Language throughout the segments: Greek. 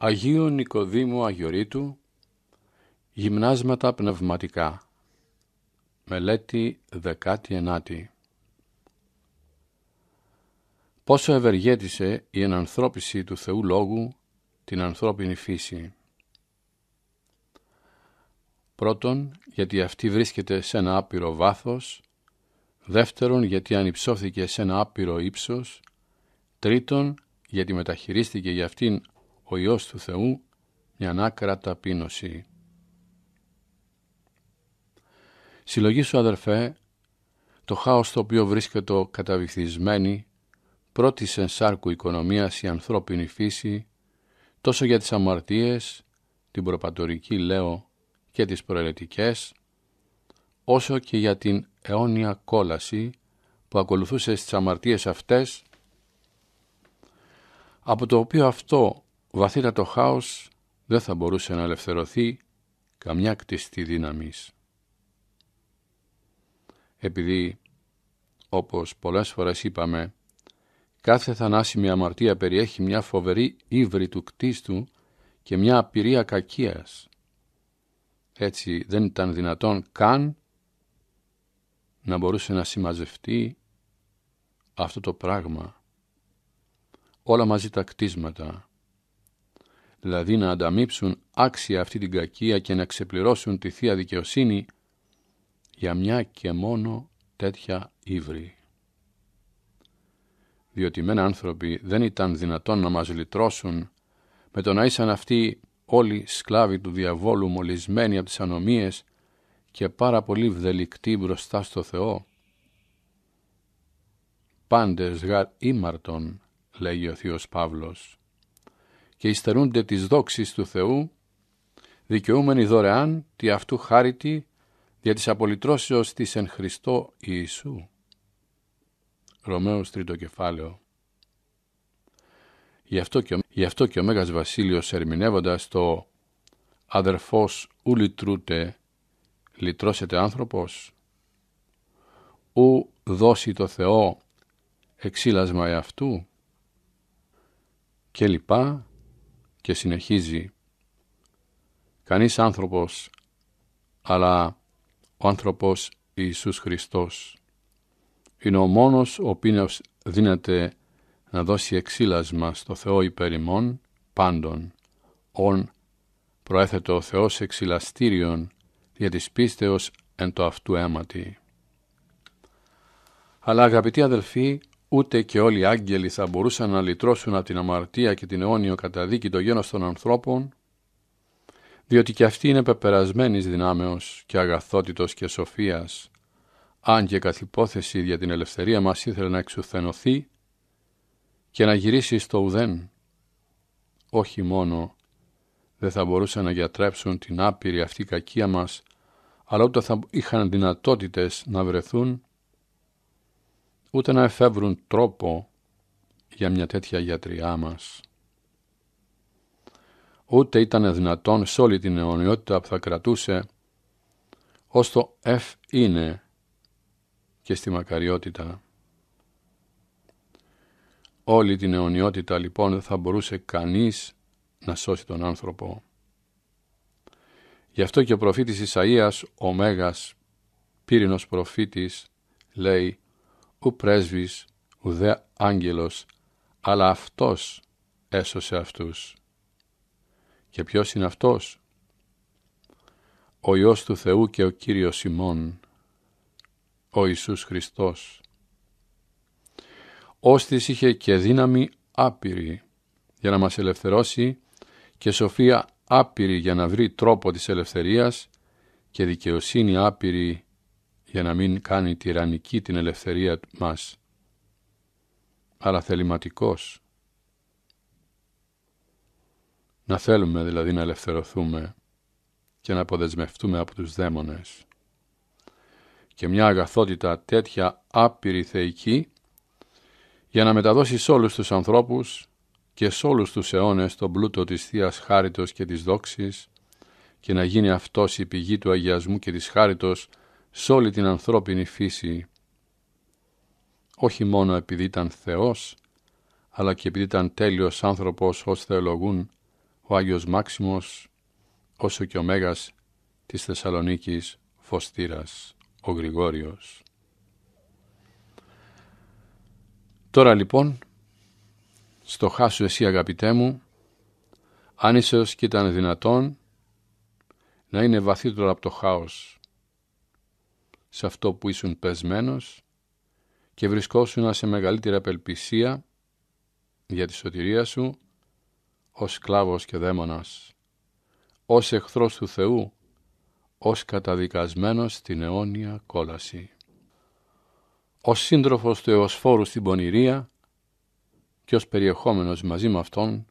Αγίου Νικοδήμου Αγιορείτου Γυμνάσματα πνευματικά Μελέτη 19 Πόσο ευεργέτησε η ενανθρώπιση του Θεού Λόγου την ανθρώπινη φύση. Πρώτον, γιατί αυτή βρίσκεται σε ένα άπειρο βάθος. Δεύτερον, γιατί ανυψώθηκε σε ένα άπειρο ύψος. Τρίτον, γιατί μεταχειρίστηκε για αυτήν ο Υιός του Θεού μια άκρα ταπείνωση. Συλλογή σου αδερφέ, το χάος το οποίο βρίσκεται καταβυθισμένη πρώτης ενσάρκου οικονομίας η ανθρώπινη φύση, τόσο για τις αμαρτίες, την προπατορική λέω και τις προαιρετικές, όσο και για την αιώνια κόλαση που ακολουθούσε στις αμαρτίες αυτές, από το οποίο αυτό βαθύτατο χάος δεν θα μπορούσε να ελευθερωθεί καμιά κτιστή δύναμης. Επειδή, όπως πολλές φορές είπαμε, κάθε θανάσιμη αμαρτία περιέχει μια φοβερή ύβρη του κτίστου και μια απειρία κακίας. Έτσι δεν ήταν δυνατόν καν να μπορούσε να συμμαζευτεί αυτό το πράγμα. Όλα μαζί τα κτίσματα, δηλαδή να ανταμείψουν άξια αυτή την κακία και να ξεπληρώσουν τη Θεία Δικαιοσύνη για μια και μόνο τέτοια ύβρη. Διότι μεν άνθρωποι δεν ήταν δυνατόν να μας λυτρώσουν με το να ήσαν αυτοί όλοι σκλάβοι του διαβόλου μολυσμένοι από τις ανομίες και πάρα πολύ βδελικτοί μπροστά στο Θεό. Πάντες γαρ ήμαρτον, λέγει ο Θείος Παύλος και υστερούνται τις δόξεις του Θεού, δικαιούμενοι δωρεάν τη αυτού χάρητη δια της απολυτρώσεως της εν Χριστώ Ιησού. Ρωμαίος τρίτο κεφάλαιο. Γι' αυτό και ο, γι αυτό και ο Μέγας Βασίλειος ερμηνεύοντας το «Αδερφός ου λυτρούτε, λυτρώσετε άνθρωπος, ου δώσει το Θεό εξήλασμα εαυτού» και λοιπά και συνεχίζει. «Κανείς άνθρωπος, αλλά ο άνθρωπος Ιησούς Χριστός. Είναι ο μόνος ο οποίος δίνεται να δώσει εξήλασμα στο Θεό υπέρ ημών πάντων, ον προέθετο ο Θεός εξηλαστήριον για της πίστεως εν το αυτού αίματι. Αλλά αγαπητοί αδελφοί, ούτε και όλοι οι άγγελοι θα μπορούσαν να λυτρώσουν από την αμαρτία και την αιώνιο καταδίκη το γένος των ανθρώπων, διότι και αυτοί είναι πεπερασμένης δυνάμεως και αγαθότητος και σοφίας, αν και καθ' υπόθεση για την ελευθερία μας ήθελε να εξουθενωθεί και να γυρίσει στο ουδέν. Όχι μόνο δεν θα μπορούσαν να γιατρέψουν την άπειρη αυτή κακία μας, αλλά ούτε θα είχαν δυνατότητες να βρεθούν ούτε να εφεύρουν τρόπο για μια τέτοια γιατριά μας. Ούτε ήταν δυνατόν σε όλη την αιωνιότητα που θα κρατούσε ως το εφ είναι και στη μακαριότητα. Όλη την αιωνιότητα λοιπόν δεν θα μπορούσε κανείς να σώσει τον άνθρωπο. Γι' αυτό και ο προφήτης Ισαΐας, ο Μέγας, πύρινος προφήτης, λέει ου πρέσβης, ουδέ άγγελος, αλλά Αυτός έσωσε αυτούς. Και ποιος είναι Αυτός; Ο Υιός του Θεού και ο Κύριος ημών, ο Ιησούς Χριστός. Όστις είχε και δύναμη άπειρη για να μας ελευθερώσει και σοφία άπειρη για να βρει τρόπο της ελευθερίας και δικαιοσύνη άπειρη για να μην κάνει τυραννική την ελευθερία μας, αλλά θεληματικός. Να θέλουμε δηλαδή να ελευθερωθούμε και να αποδεσμευτούμε από τους δαίμονες. Και μια αγαθότητα τέτοια άπειρη θεϊκή για να μεταδώσει σε όλους τους ανθρώπους και σε όλους τους αιώνες τον πλούτο της Θείας Χάριτος και της δόξης και να γίνει αυτός η πηγή του αγιασμού και της χάριτος σε όλη την ανθρώπινη φύση, όχι μόνο επειδή ήταν Θεός, αλλά και επειδή ήταν τέλειος άνθρωπος ως θεολογούν ο Άγιος Μάξιμος, όσο και ο Μέγας της Θεσσαλονίκης Φωστήρας, ο Γρηγόριος. Τώρα λοιπόν, στο χάσου εσύ αγαπητέ μου, αν ίσως και ήταν δυνατόν να είναι βαθύτερο από το χάος σε αυτό που ήσουν πεσμένος και βρισκόσουν σε μεγαλύτερη απελπισία για τη σωτηρία σου ως σκλάβος και δαίμονας, ως εχθρός του Θεού, ως καταδικασμένος στην αιώνια κόλαση. Ως σύντροφος του Εωσφόρου στην πονηρία και ως περιεχόμενος μαζί με Αυτόν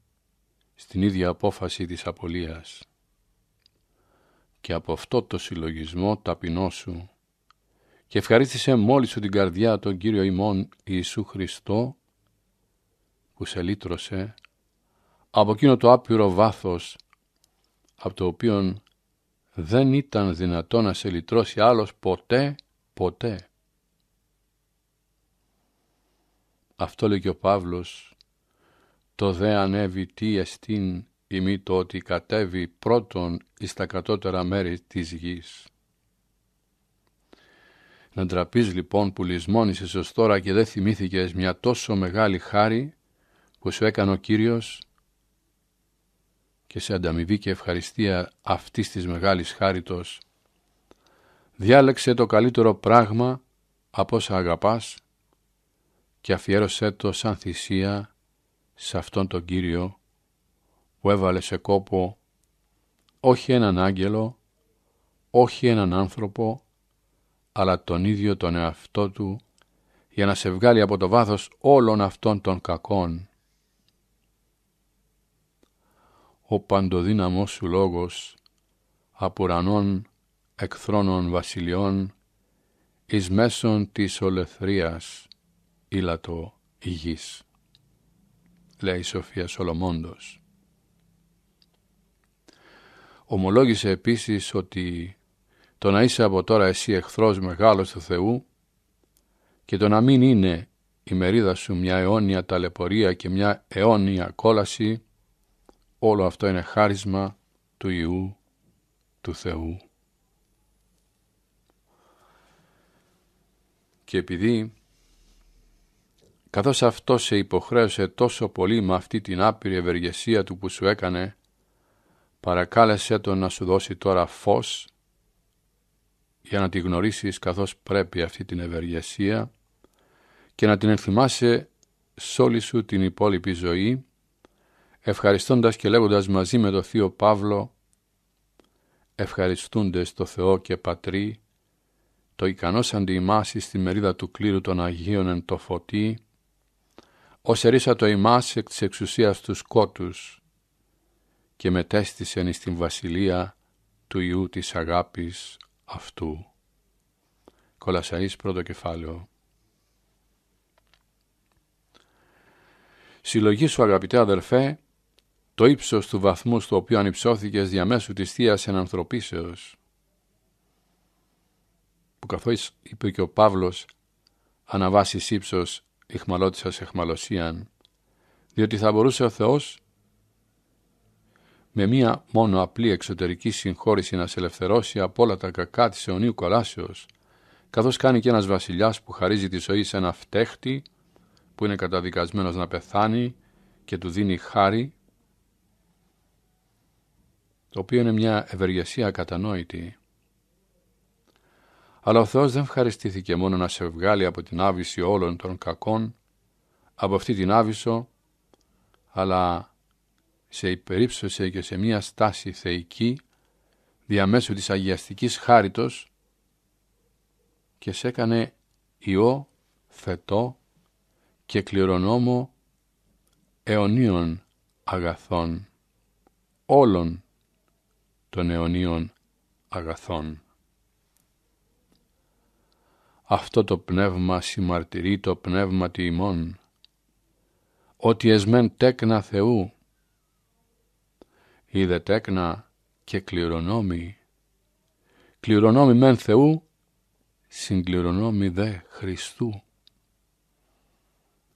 στην ίδια απόφαση της απολίας. Και από αυτό το συλλογισμό ταπεινό σου και ευχαρίστησε μόλις σου την καρδιά τον Κύριο ημών Ιησού Χριστό που σε λύτρωσε από εκείνο το άπειρο βάθος από το οποίο δεν ήταν δυνατό να σε λυτρώσει άλλος ποτέ, ποτέ. Αυτό λέει και ο Παύλος, το δε ανέβη τι εστίν ημί το ότι κατέβει πρώτον εις τα κατώτερα μέρη της γης. Να ντραπείς λοιπόν που λησμόνησες ως τώρα και δεν θυμήθηκες μια τόσο μεγάλη χάρη που σου έκανε ο Κύριος. Και σε ανταμοιβή και ευχαριστία αυτής της μεγάλης χάριτος διάλεξε το καλύτερο πράγμα από όσα αγαπάς και αφιέρωσέ το σαν θυσία σε αυτόν τον Κύριο που έβαλε σε κόπο όχι έναν άγγελο, όχι έναν άνθρωπο, αλλά τον ίδιο τον εαυτό του για να σε βγάλει από το βάθος όλων αυτών των κακών. Ο παντοδύναμός σου λόγος από ουρανών εκθρόνων βασιλειών εις μέσον της ολεθρίας ήλατο υγής, λέει η Σοφία Σολομόντος. Ομολόγησε επίσης ότι το να είσαι από τώρα εσύ εχθρός μεγάλος του Θεού και το να μην είναι η μερίδα σου μια αιώνια ταλαιπωρία και μια αιώνια κόλαση, όλο αυτό είναι χάρισμα του Ιού του Θεού. Και επειδή καθώς αυτό σε υποχρέωσε τόσο πολύ με αυτή την άπειρη ευεργεσία του που σου έκανε, παρακάλεσε τον να σου δώσει τώρα φως για να τη γνωρίσεις καθώς πρέπει αυτή την ευεργεσία και να την ενθυμάσαι σ' όλη σου την υπόλοιπη ζωή, ευχαριστώντας και λέγοντας μαζί με το Θείο Παύλο ευχαριστούνται στο Θεό και Πατρί, το ικανός αντιημάσι στη μερίδα του κλήρου των Αγίων εν το φωτί, ως ερίσα το ημάς εκ της εξουσίας του σκότους και μετέστησεν εις την βασιλεία του Ιού της αγάπης αυτού. Κολασσαής πρώτο κεφάλαιο. Συλλογή σου αγαπητέ αδερφέ, το ύψος του βαθμού στο οποίο ανυψώθηκες διαμέσου της Θείας Ενανθρωπίσεως, που καθώς είπε και ο Παύλος, αναβάσεις ύψος ηχμαλώτησας εχμαλωσίαν, διότι θα μπορούσε ο Θεός με μία μόνο απλή εξωτερική συγχώρηση να σε ελευθερώσει από όλα τα κακά της αιωνίου κολάσεως, καθώς κάνει και ένας βασιλιάς που χαρίζει τη ζωή σε ένα φτέχτη που είναι καταδικασμένος να πεθάνει και του δίνει χάρη, το οποίο είναι μια ευεργεσία κατανόητη. Αλλά ο Θεός δεν ευχαριστήθηκε μόνο να σε βγάλει από την άβυση όλων των κακών, από αυτή την άβυσο, αλλά σε υπερήψωσε και σε μία στάση θεϊκή διαμέσου της αγιαστικής χάριτος και σε έκανε ιό, θετό και κληρονόμο αιωνίων αγαθών, όλων των αιωνίων αγαθών. Αυτό το πνεύμα συμμαρτυρεί το πνεύμα τη ημών, ότι εσμέν τέκνα Θεού, είδε τέκνα και κληρονόμη. Κληρονόμη μεν Θεού, συγκληρονόμη δε Χριστού.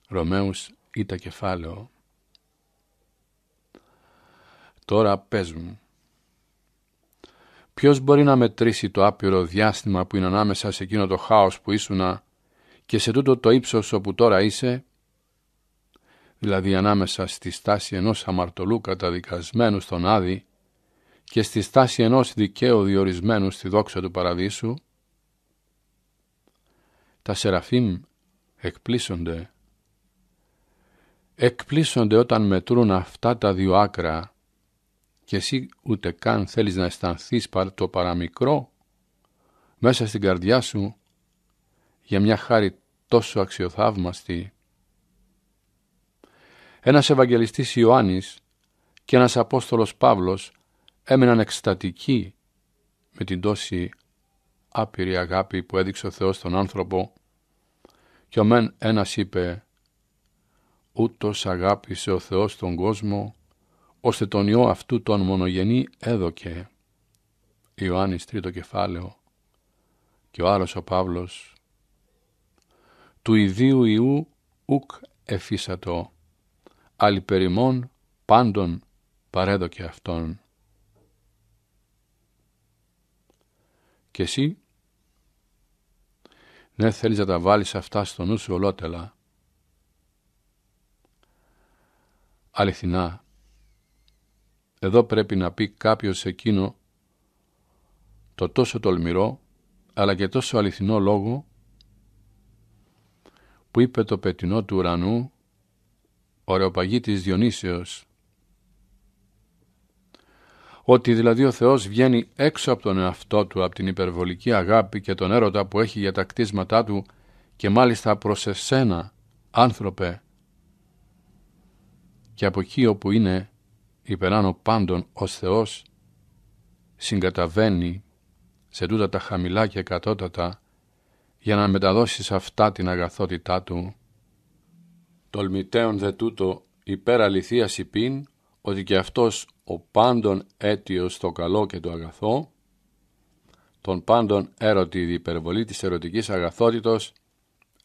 Ρωμαίους ήτα κεφάλαιο. τώρα πες μου. Ποιος μπορεί να μετρήσει το άπειρο διάστημα που είναι ανάμεσα σε εκείνο το χάος που ήσουνα και σε τούτο το ύψος όπου τώρα είσαι, δηλαδή ανάμεσα στη στάση ενός αμαρτωλού καταδικασμένου στον Άδη και στη στάση ενός δικαίου διορισμένου στη δόξα του Παραδείσου, τα Σεραφείμ εκπλήσονται. Εκπλήσονται όταν μετρούν αυτά τα δύο άκρα και εσύ ούτε καν θέλεις να αισθανθείς το παραμικρό μέσα στην καρδιά σου για μια χάρη τόσο αξιοθαύμαστη. Ένας Ευαγγελιστής Ιωάννης και ένας Απόστολος Παύλος έμειναν εκστατικοί με την τόση άπειρη αγάπη που έδειξε ο Θεός στον άνθρωπο και ο μεν ένας είπε «Ούτως αγάπησε ο Θεός τον κόσμο, ώστε τον Υιό αυτού τον μονογενή έδωκε». Ιωάννης τρίτο κεφάλαιο και ο άλλος ο Παύλος «Του ιδίου Ιού ουκ εφίσατο, περιμόν πάντων παρέδοκε Αυτόν». Και εσύ ναι θέλεις να τα βάλεις αυτά στο νου σου ολότελα. Αληθινά, εδώ πρέπει να πει κάποιος εκείνο το τόσο τολμηρό αλλά και τόσο αληθινό λόγο που είπε το πετεινό του ουρανού ωρεοπαγίτης Διονύσεως ότι δηλαδή ο Θεός βγαίνει έξω από τον εαυτό του, από την υπερβολική αγάπη και τον έρωτα που έχει για τα κτίσματά του και μάλιστα προς εσένα, άνθρωπε, και από εκεί όπου είναι υπεράνω πάντων ως Θεός, συγκαταβαίνει σε τούτα τα χαμηλά και κατώτατα για να μεταδώσεις αυτά την αγαθότητά του. Τολμητέων δε τούτο υπέρ αληθείας υπήν, ότι και αυτός ο πάντων αίτιος το καλό και το αγαθό, τον πάντων έρωτη η υπερβολή της ερωτικής αγαθότητος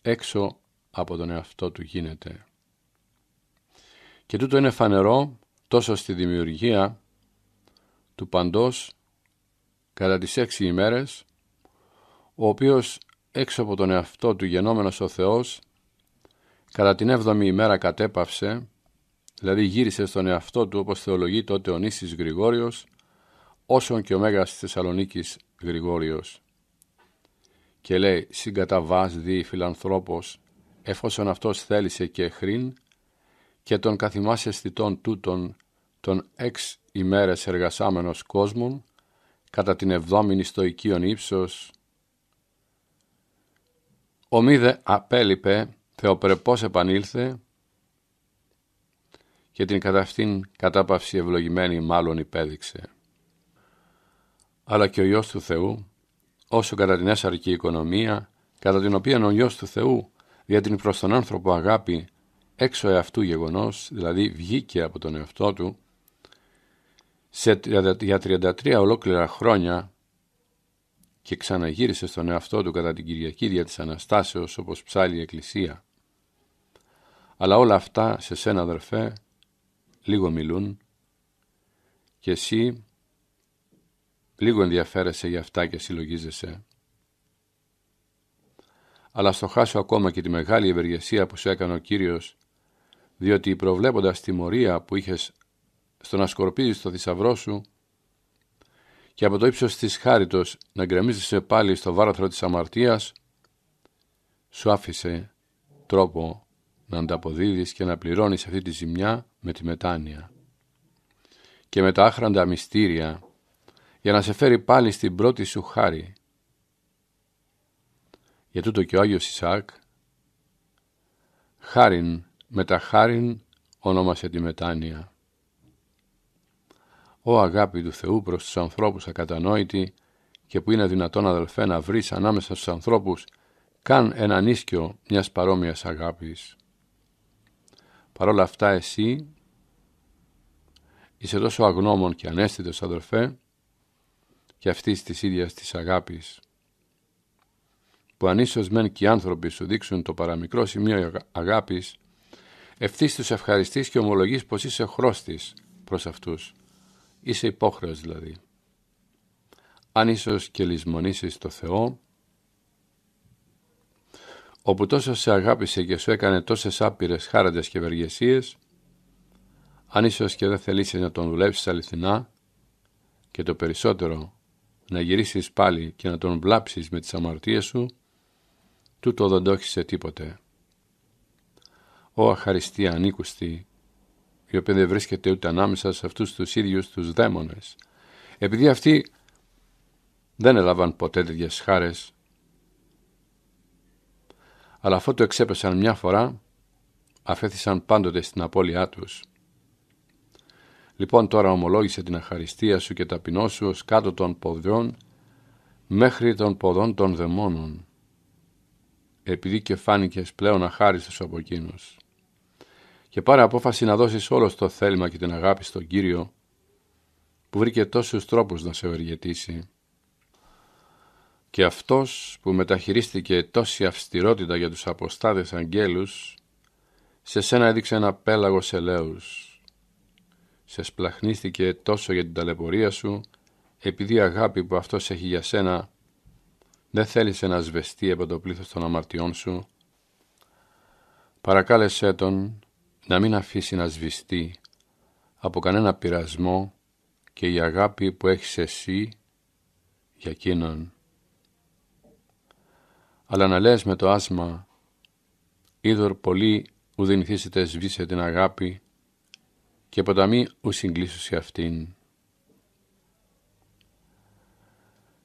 έξω από τον εαυτό του γίνεται. Και τούτο είναι φανερό τόσο στη δημιουργία του παντός κατά τις έξι ημέρες, ο οποίος έξω από τον εαυτό του γενόμενος ο Θεός κατά την έβδομη ημέρα κατέπαυσε δηλαδή γύρισε στον εαυτό του όπως θεολογεί τότε ο Νήσης Γρηγόριος, όσον και ο Μέγας της Θεσσαλονίκης Γρηγόριος. Και λέει συγκαταβάς δι φιλανθρώπος, εφόσον αυτός θέλησε και χρήν, και τον καθημάς αισθητών τούτων των έξ ημέρες εργασάμενος κόσμων, κατά την εβδόμηνη στο οικείον ύψος, ο μήδε απέλειπε, θεοπρεπώς επανήλθε, και την κατά αυτήν κατάπαυση ευλογημένη μάλλον υπέδειξε. Αλλά και ο Υιός του Θεού, όσο κατά την έσαρκη οικονομία, κατά την οποία ο Υιός του Θεού για την προς τον άνθρωπο αγάπη έξω εαυτού γεγονός, δηλαδή βγήκε από τον εαυτό του, σε, για 33 ολόκληρα χρόνια και ξαναγύρισε στον εαυτό του κατά την Κυριακή δια της Αναστάσεως όπως ψάλει η Εκκλησία. Αλλά όλα αυτά σε σένα αδερφέ λίγο μιλούν και εσύ λίγο ενδιαφέρεσαι για αυτά και συλλογίζεσαι. Αλλά στο χάσω ακόμα και τη μεγάλη ευεργεσία που σου έκανε ο Κύριος, διότι προβλέποντας τιμωρία που είχες στο να σκορπίζεις το θησαυρό σου και από το ύψος της χάριτος να γκρεμίζεσαι πάλι στο βάραθρο της αμαρτίας, σου άφησε τρόπο να ανταποδίδεις και να πληρώνεις αυτή τη ζημιά με τη μετάνοια και με τα άχραντα μυστήρια για να σε φέρει πάλι στην πρώτη σου χάρη. Για τούτο και ο Άγιος Ισαάκ χάριν με τα χάριν ονόμασε τη μετάνοια. Ο αγάπη του Θεού προς τους ανθρώπους ακατανόητη και που είναι δυνατόν αδελφέ να βρεις ανάμεσα στους ανθρώπους καν ένα ίσκιο μιας παρόμοιας αγάπης. Παρ' όλα αυτά εσύ είσαι τόσο αγνώμων και ανέστητος αδερφέ και αυτής της ίδιας της αγάπης που αν ίσως μεν και οι άνθρωποι σου δείξουν το παραμικρό σημείο αγάπης ευθύς τους ευχαριστείς και ομολογείς πως είσαι χρώστης προς αυτούς είσαι υπόχρεος δηλαδή. Αν ίσως και λησμονήσεις το Θεό, όπου τόσο σε αγάπησε και σου έκανε τόσες άπειρες χάραντες και ευεργεσίες, αν ίσως και δεν θελήσεις να τον δουλέψεις αληθινά και το περισσότερο να γυρίσεις πάλι και να τον βλάψεις με τις αμαρτίες σου, τούτο δεν το έχεις σε τίποτε. Ω αχαριστία ανήκουστη, η οποία δεν βρίσκεται ούτε ανάμεσα σε αυτούς τους ίδιους τους δαίμονες, επειδή αυτοί δεν έλαβαν ποτέ τέτοιες χάρες, αλλά αφού το εξέπεσαν μια φορά, αφέθησαν πάντοτε στην απώλειά τους. Λοιπόν τώρα ομολόγησε την αχαριστία σου και ταπεινό σου ως κάτω των ποδιών μέχρι των ποδών των δαιμόνων, επειδή και φάνηκες πλέον αχάριστος από εκείνους. Και πάρε απόφαση να δώσεις όλο το θέλημα και την αγάπη στον Κύριο, που βρήκε τόσους τρόπους να σε ευεργετήσει. Και αυτός που μεταχειρίστηκε τόση αυστηρότητα για τους αποστάδες αγγέλους, σε σένα έδειξε ένα πέλαγος ελέους σε σπλαχνίστηκε τόσο για την ταλαιπωρία σου, επειδή η αγάπη που αυτός έχει για σένα δεν θέλησε να σβεστεί από το πλήθος των αμαρτιών σου, παρακάλεσέ τον να μην αφήσει να σβηστεί από κανένα πειρασμό και η αγάπη που έχεις εσύ για εκείνον. Αλλά να λες με το άσμα, είδωρ πολύ ουδενηθήσετε σβήσε την αγάπη και ποταμί ου σε αυτήν.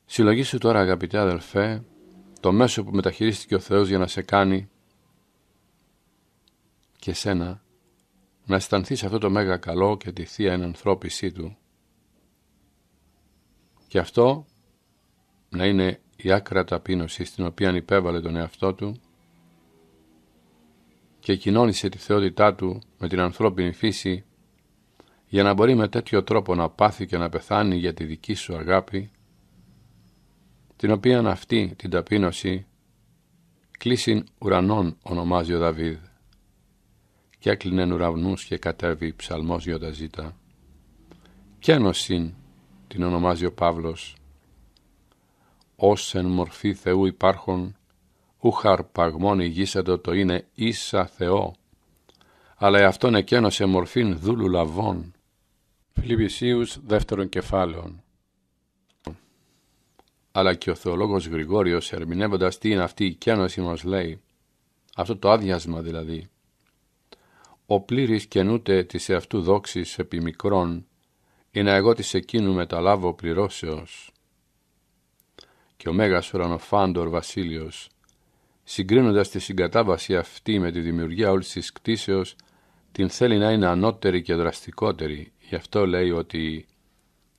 Συλλογήσου τώρα αγαπητέ αδελφέ το μέσο που μεταχειρίστηκε ο Θεός για να σε κάνει και σένα να αισθανθείς αυτό το μέγα καλό και τη Θεία ενανθρώπισή Του. Και αυτό να είναι η άκρα ταπείνωσης στην οποία υπέβαλε τον εαυτό Του και κοινώνησε τη θεότητά Του με την ανθρώπινη φύση για να μπορεί με τέτοιο τρόπο να πάθει και να πεθάνει για τη δική σου αγάπη, την οποία αυτή την ταπείνωση κλείσιν ουρανών ονομάζει ο Δαβίδ και έκλεινε ουρανούς και κατέβει ψαλμός γιοταζίτα. Κένωσιν την ονομάζει ο Παύλος, ως εν μορφή Θεού υπάρχον, ούχαρ παγμόν ηγήσατο το είναι ίσα Θεό, αλλά εαυτόν εκένωσε μορφήν δούλου λαβών, Φιλιππισίους δεύτερων κεφάλαιων αλλά και ο θεολόγος Γρηγόριος ερμηνεύοντας τι είναι αυτή η κένωση μας λέει αυτό το άδειασμα δηλαδή ο πλήρης καινούται της εαυτού δόξης επί μικρών είναι εγώ της εκείνου μεταλάβω πληρώσεως και ο Μέγας Ουρανοφάντορ Βασίλειος συγκρίνοντας τη συγκατάβαση αυτή με τη δημιουργία όλης της κτίσεως την θέλει να είναι ανώτερη και δραστικότερη. Γι' αυτό λέει ότι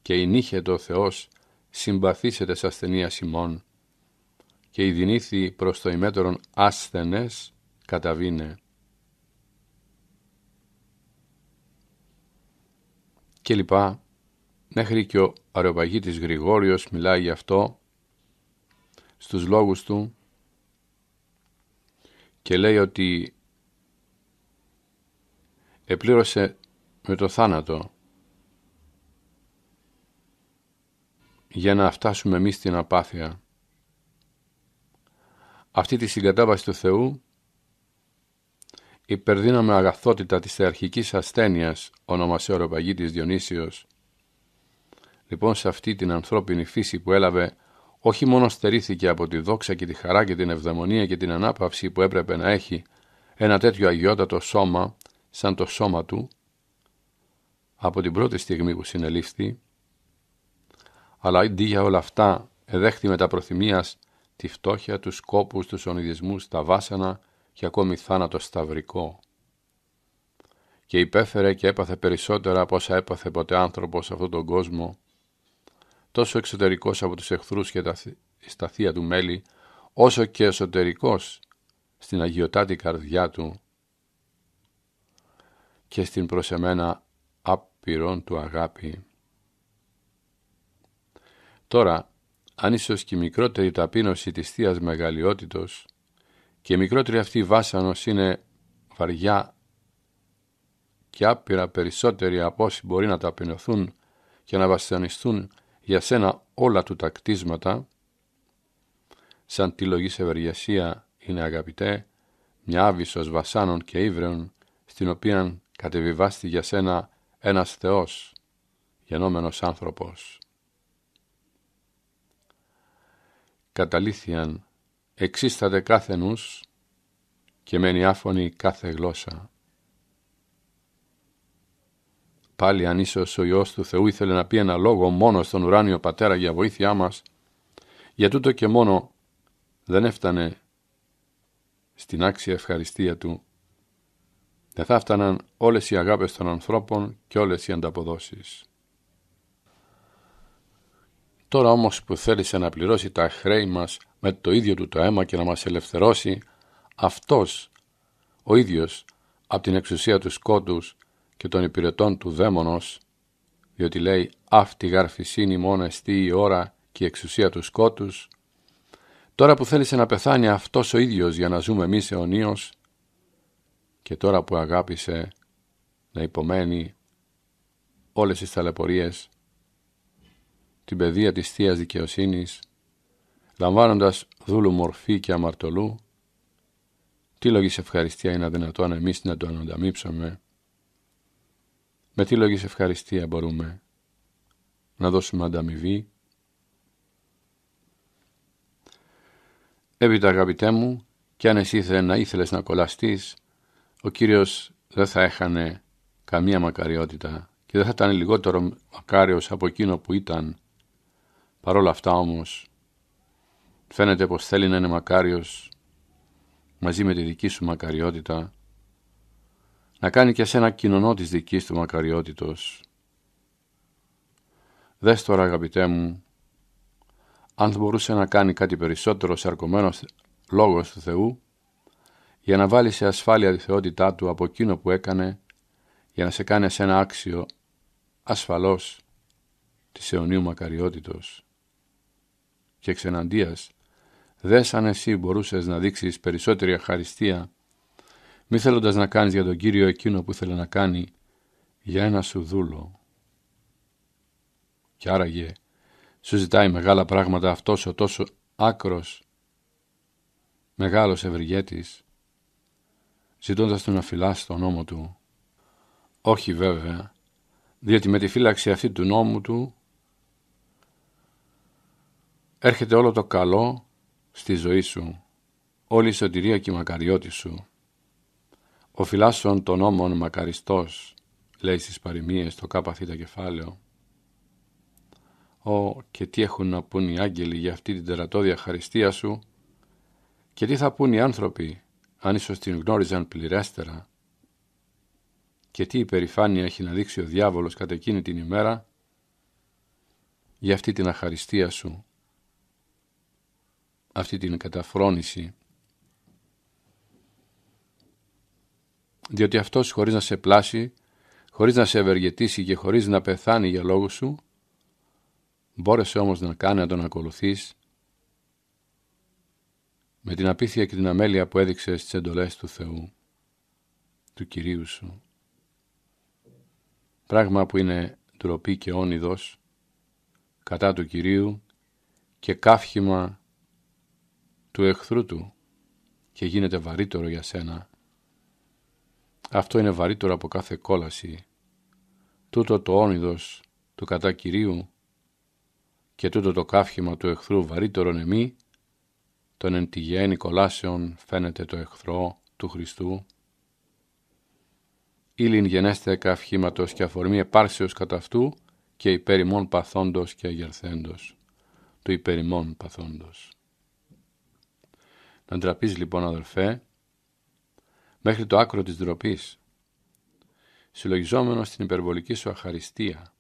«Και η νύχε ο Θεός συμπαθήσετε σ' ασθενεία Σιμών και η δινήθη προς το ημέτερον ασθενές καταβίνε». Και λοιπά, μέχρι και ο αρεοπαγίτης Γρηγόριος μιλάει γι' αυτό στους λόγους του και λέει ότι επλήρωσε με το θάνατο για να φτάσουμε εμείς στην απάθεια. Αυτή τη συγκατάβαση του Θεού υπερδύναμε αγαθότητα της θεαρχικής ασθένειας ονομασε ο Ροπαγίτης Διονύσιος. Λοιπόν σε αυτή την ανθρώπινη φύση που έλαβε όχι μόνο στερήθηκε από τη δόξα και τη χαρά και την ευδαιμονία και την ανάπαυση που έπρεπε να έχει ένα τέτοιο αγιότατο σώμα σαν το σώμα του από την πρώτη στιγμή που συνελήφθη αλλά αντί για όλα αυτά εδέχθη με τα προθυμίας τη φτώχεια, τους σκόπους, τους ονειδισμούς, τα βάσανα και ακόμη θάνατο σταυρικό. Και υπέφερε και έπαθε περισσότερα από όσα έπαθε ποτέ άνθρωπος σε αυτόν τον κόσμο, τόσο εξωτερικός από τους εχθρούς και τα σταθεία του μέλη, όσο και εσωτερικός στην αγιωτάτη καρδιά του και στην προσεμένα άπειρον του αγάπη. Τώρα, αν ίσως και η μικρότερη ταπείνωση της θείας μεγαλειότητος και η μικρότερη αυτή βάσανος είναι βαριά και άπειρα περισσότερη από όσοι μπορεί να ταπεινωθούν και να βασανιστούν για σένα όλα του τα κτίσματα, σαν τη λογή ευεργεσία είναι αγαπητέ, μια άβυσος βασάνων και ύβρεων, στην οποία κατεβιβάστη για σένα ένας Θεός, γενόμενος άνθρωπος. Καταλήθιαν, εξίσταται κάθε νους και μένει άφωνη κάθε γλώσσα. Πάλι αν ίσως ο Υιός του Θεού ήθελε να πει ένα λόγο μόνο στον ουράνιο Πατέρα για βοήθειά μας, για τούτο και μόνο δεν έφτανε στην άξια ευχαριστία Του. Δεν θα έφταναν όλες οι αγάπες των ανθρώπων και όλες οι ανταποδόσεις. Τώρα όμως που θέλησε να πληρώσει τα χρέη μας με το ίδιο του το αίμα και να μας ελευθερώσει, αυτός ο ίδιος από την εξουσία του σκότους και των υπηρετών του δαίμονος, διότι λέει «Αυτή γαρφισίνη μόνο εστί η ώρα και η εξουσία του σκότους», τώρα που θέλησε να πεθάνει αυτός ο ίδιος για να ζούμε εμείς αιωνίως και τώρα που αγάπησε να υπομένει όλες τις ταλαιπωρίες, την παιδεία της θείας Δικαιοσύνης, λαμβάνοντας δούλου μορφή και αμαρτωλού, τι λόγης ευχαριστία είναι αδυνατόν εμείς να το ανταμείψουμε; Με τι λόγης ευχαριστία μπορούμε να δώσουμε ανταμοιβή; Έπειτα αγαπητέ μου, κι αν εσύ να ήθελες να κολλαστείς, ο Κύριος δεν θα έχανε καμία μακαριότητα και δεν θα ήταν λιγότερο μακάριος από εκείνο που ήταν. Παρόλα αυτά όμως, φαίνεται πως θέλει να είναι μακάριος μαζί με τη δική σου μακαριότητα να κάνει και σένα κοινωνό της δικής του μακαριότητος. Δες τώρα αγαπητέ μου, αν μπορούσε να κάνει κάτι περισσότερο σαρκωμένος λόγος του Θεού, για να βάλει σε ασφάλεια τη θεότητά του από εκείνο που έκανε, για να σε κάνει ένα άξιο ασφαλώς της αιωνίου μακαριότητος. Και εξεναντίας, δες αν εσύ μπορούσες να δείξεις περισσότερη αχαριστία μη θέλοντας να κάνεις για τον Κύριο εκείνο που ήθελε να κάνει για ένα σου δούλο. Και άραγε σου ζητάει μεγάλα πράγματα αυτός ο τόσο άκρος, μεγάλος ευεργέτης, ζητώντας του να φυλάσει τον νόμο του. Όχι βέβαια, διότι με τη φύλαξη αυτή του νόμου του έρχεται όλο το καλό στη ζωή σου, όλη η σωτηρία και η μακαριώτη σου. Ο φυλάσσον των νόμων μακαριστός, λέει στις παροιμίες το κάπαθήτα κεφάλαιο. Ω, και τι έχουν να πούν οι άγγελοι για αυτή την τερατώδια χαριστία σου; Και τι θα πούν οι άνθρωποι αν ίσως την γνώριζαν πληρέστερα; Και τι υπερηφάνεια έχει να δείξει ο διάβολος κατά εκείνη την ημέρα για αυτή την αχαριστία σου, αυτή την καταφρόνηση διότι αυτός χωρίς να σε πλάσει, χωρίς να σε ευεργετήσει και χωρίς να πεθάνει για λόγο σου, μπόρεσε όμως να κάνει να τον ακολουθείς με την απίθεια και την αμέλεια που έδειξε στις εντολές του Θεού, του Κυρίου σου. Πράγμα που είναι ντροπή και όνειδος κατά του Κυρίου και κάφχημα του εχθρού του και γίνεται βαρύτερο για σένα αυτό είναι βαρύτερο από κάθε κόλαση. Τούτο το όνειδος του κατά Κυρίου και τούτο το κάφημα του εχθρού βαρύτερον εμεί, τον εν τη γέννη κολάσεων φαίνεται το εχθρό του Χριστού. Ήλιν γενέστε καυχήματος και αφορμή επάρσεως κατά αυτού και υπερημών παθόντος και αγερθέντος, του υπερημών παθόντος. Να ντραπείς λοιπόν αδελφέ, μέχρι το άκρο της ντροπής, συλλογιζόμενος στην υπερβολική σου αχαριστία,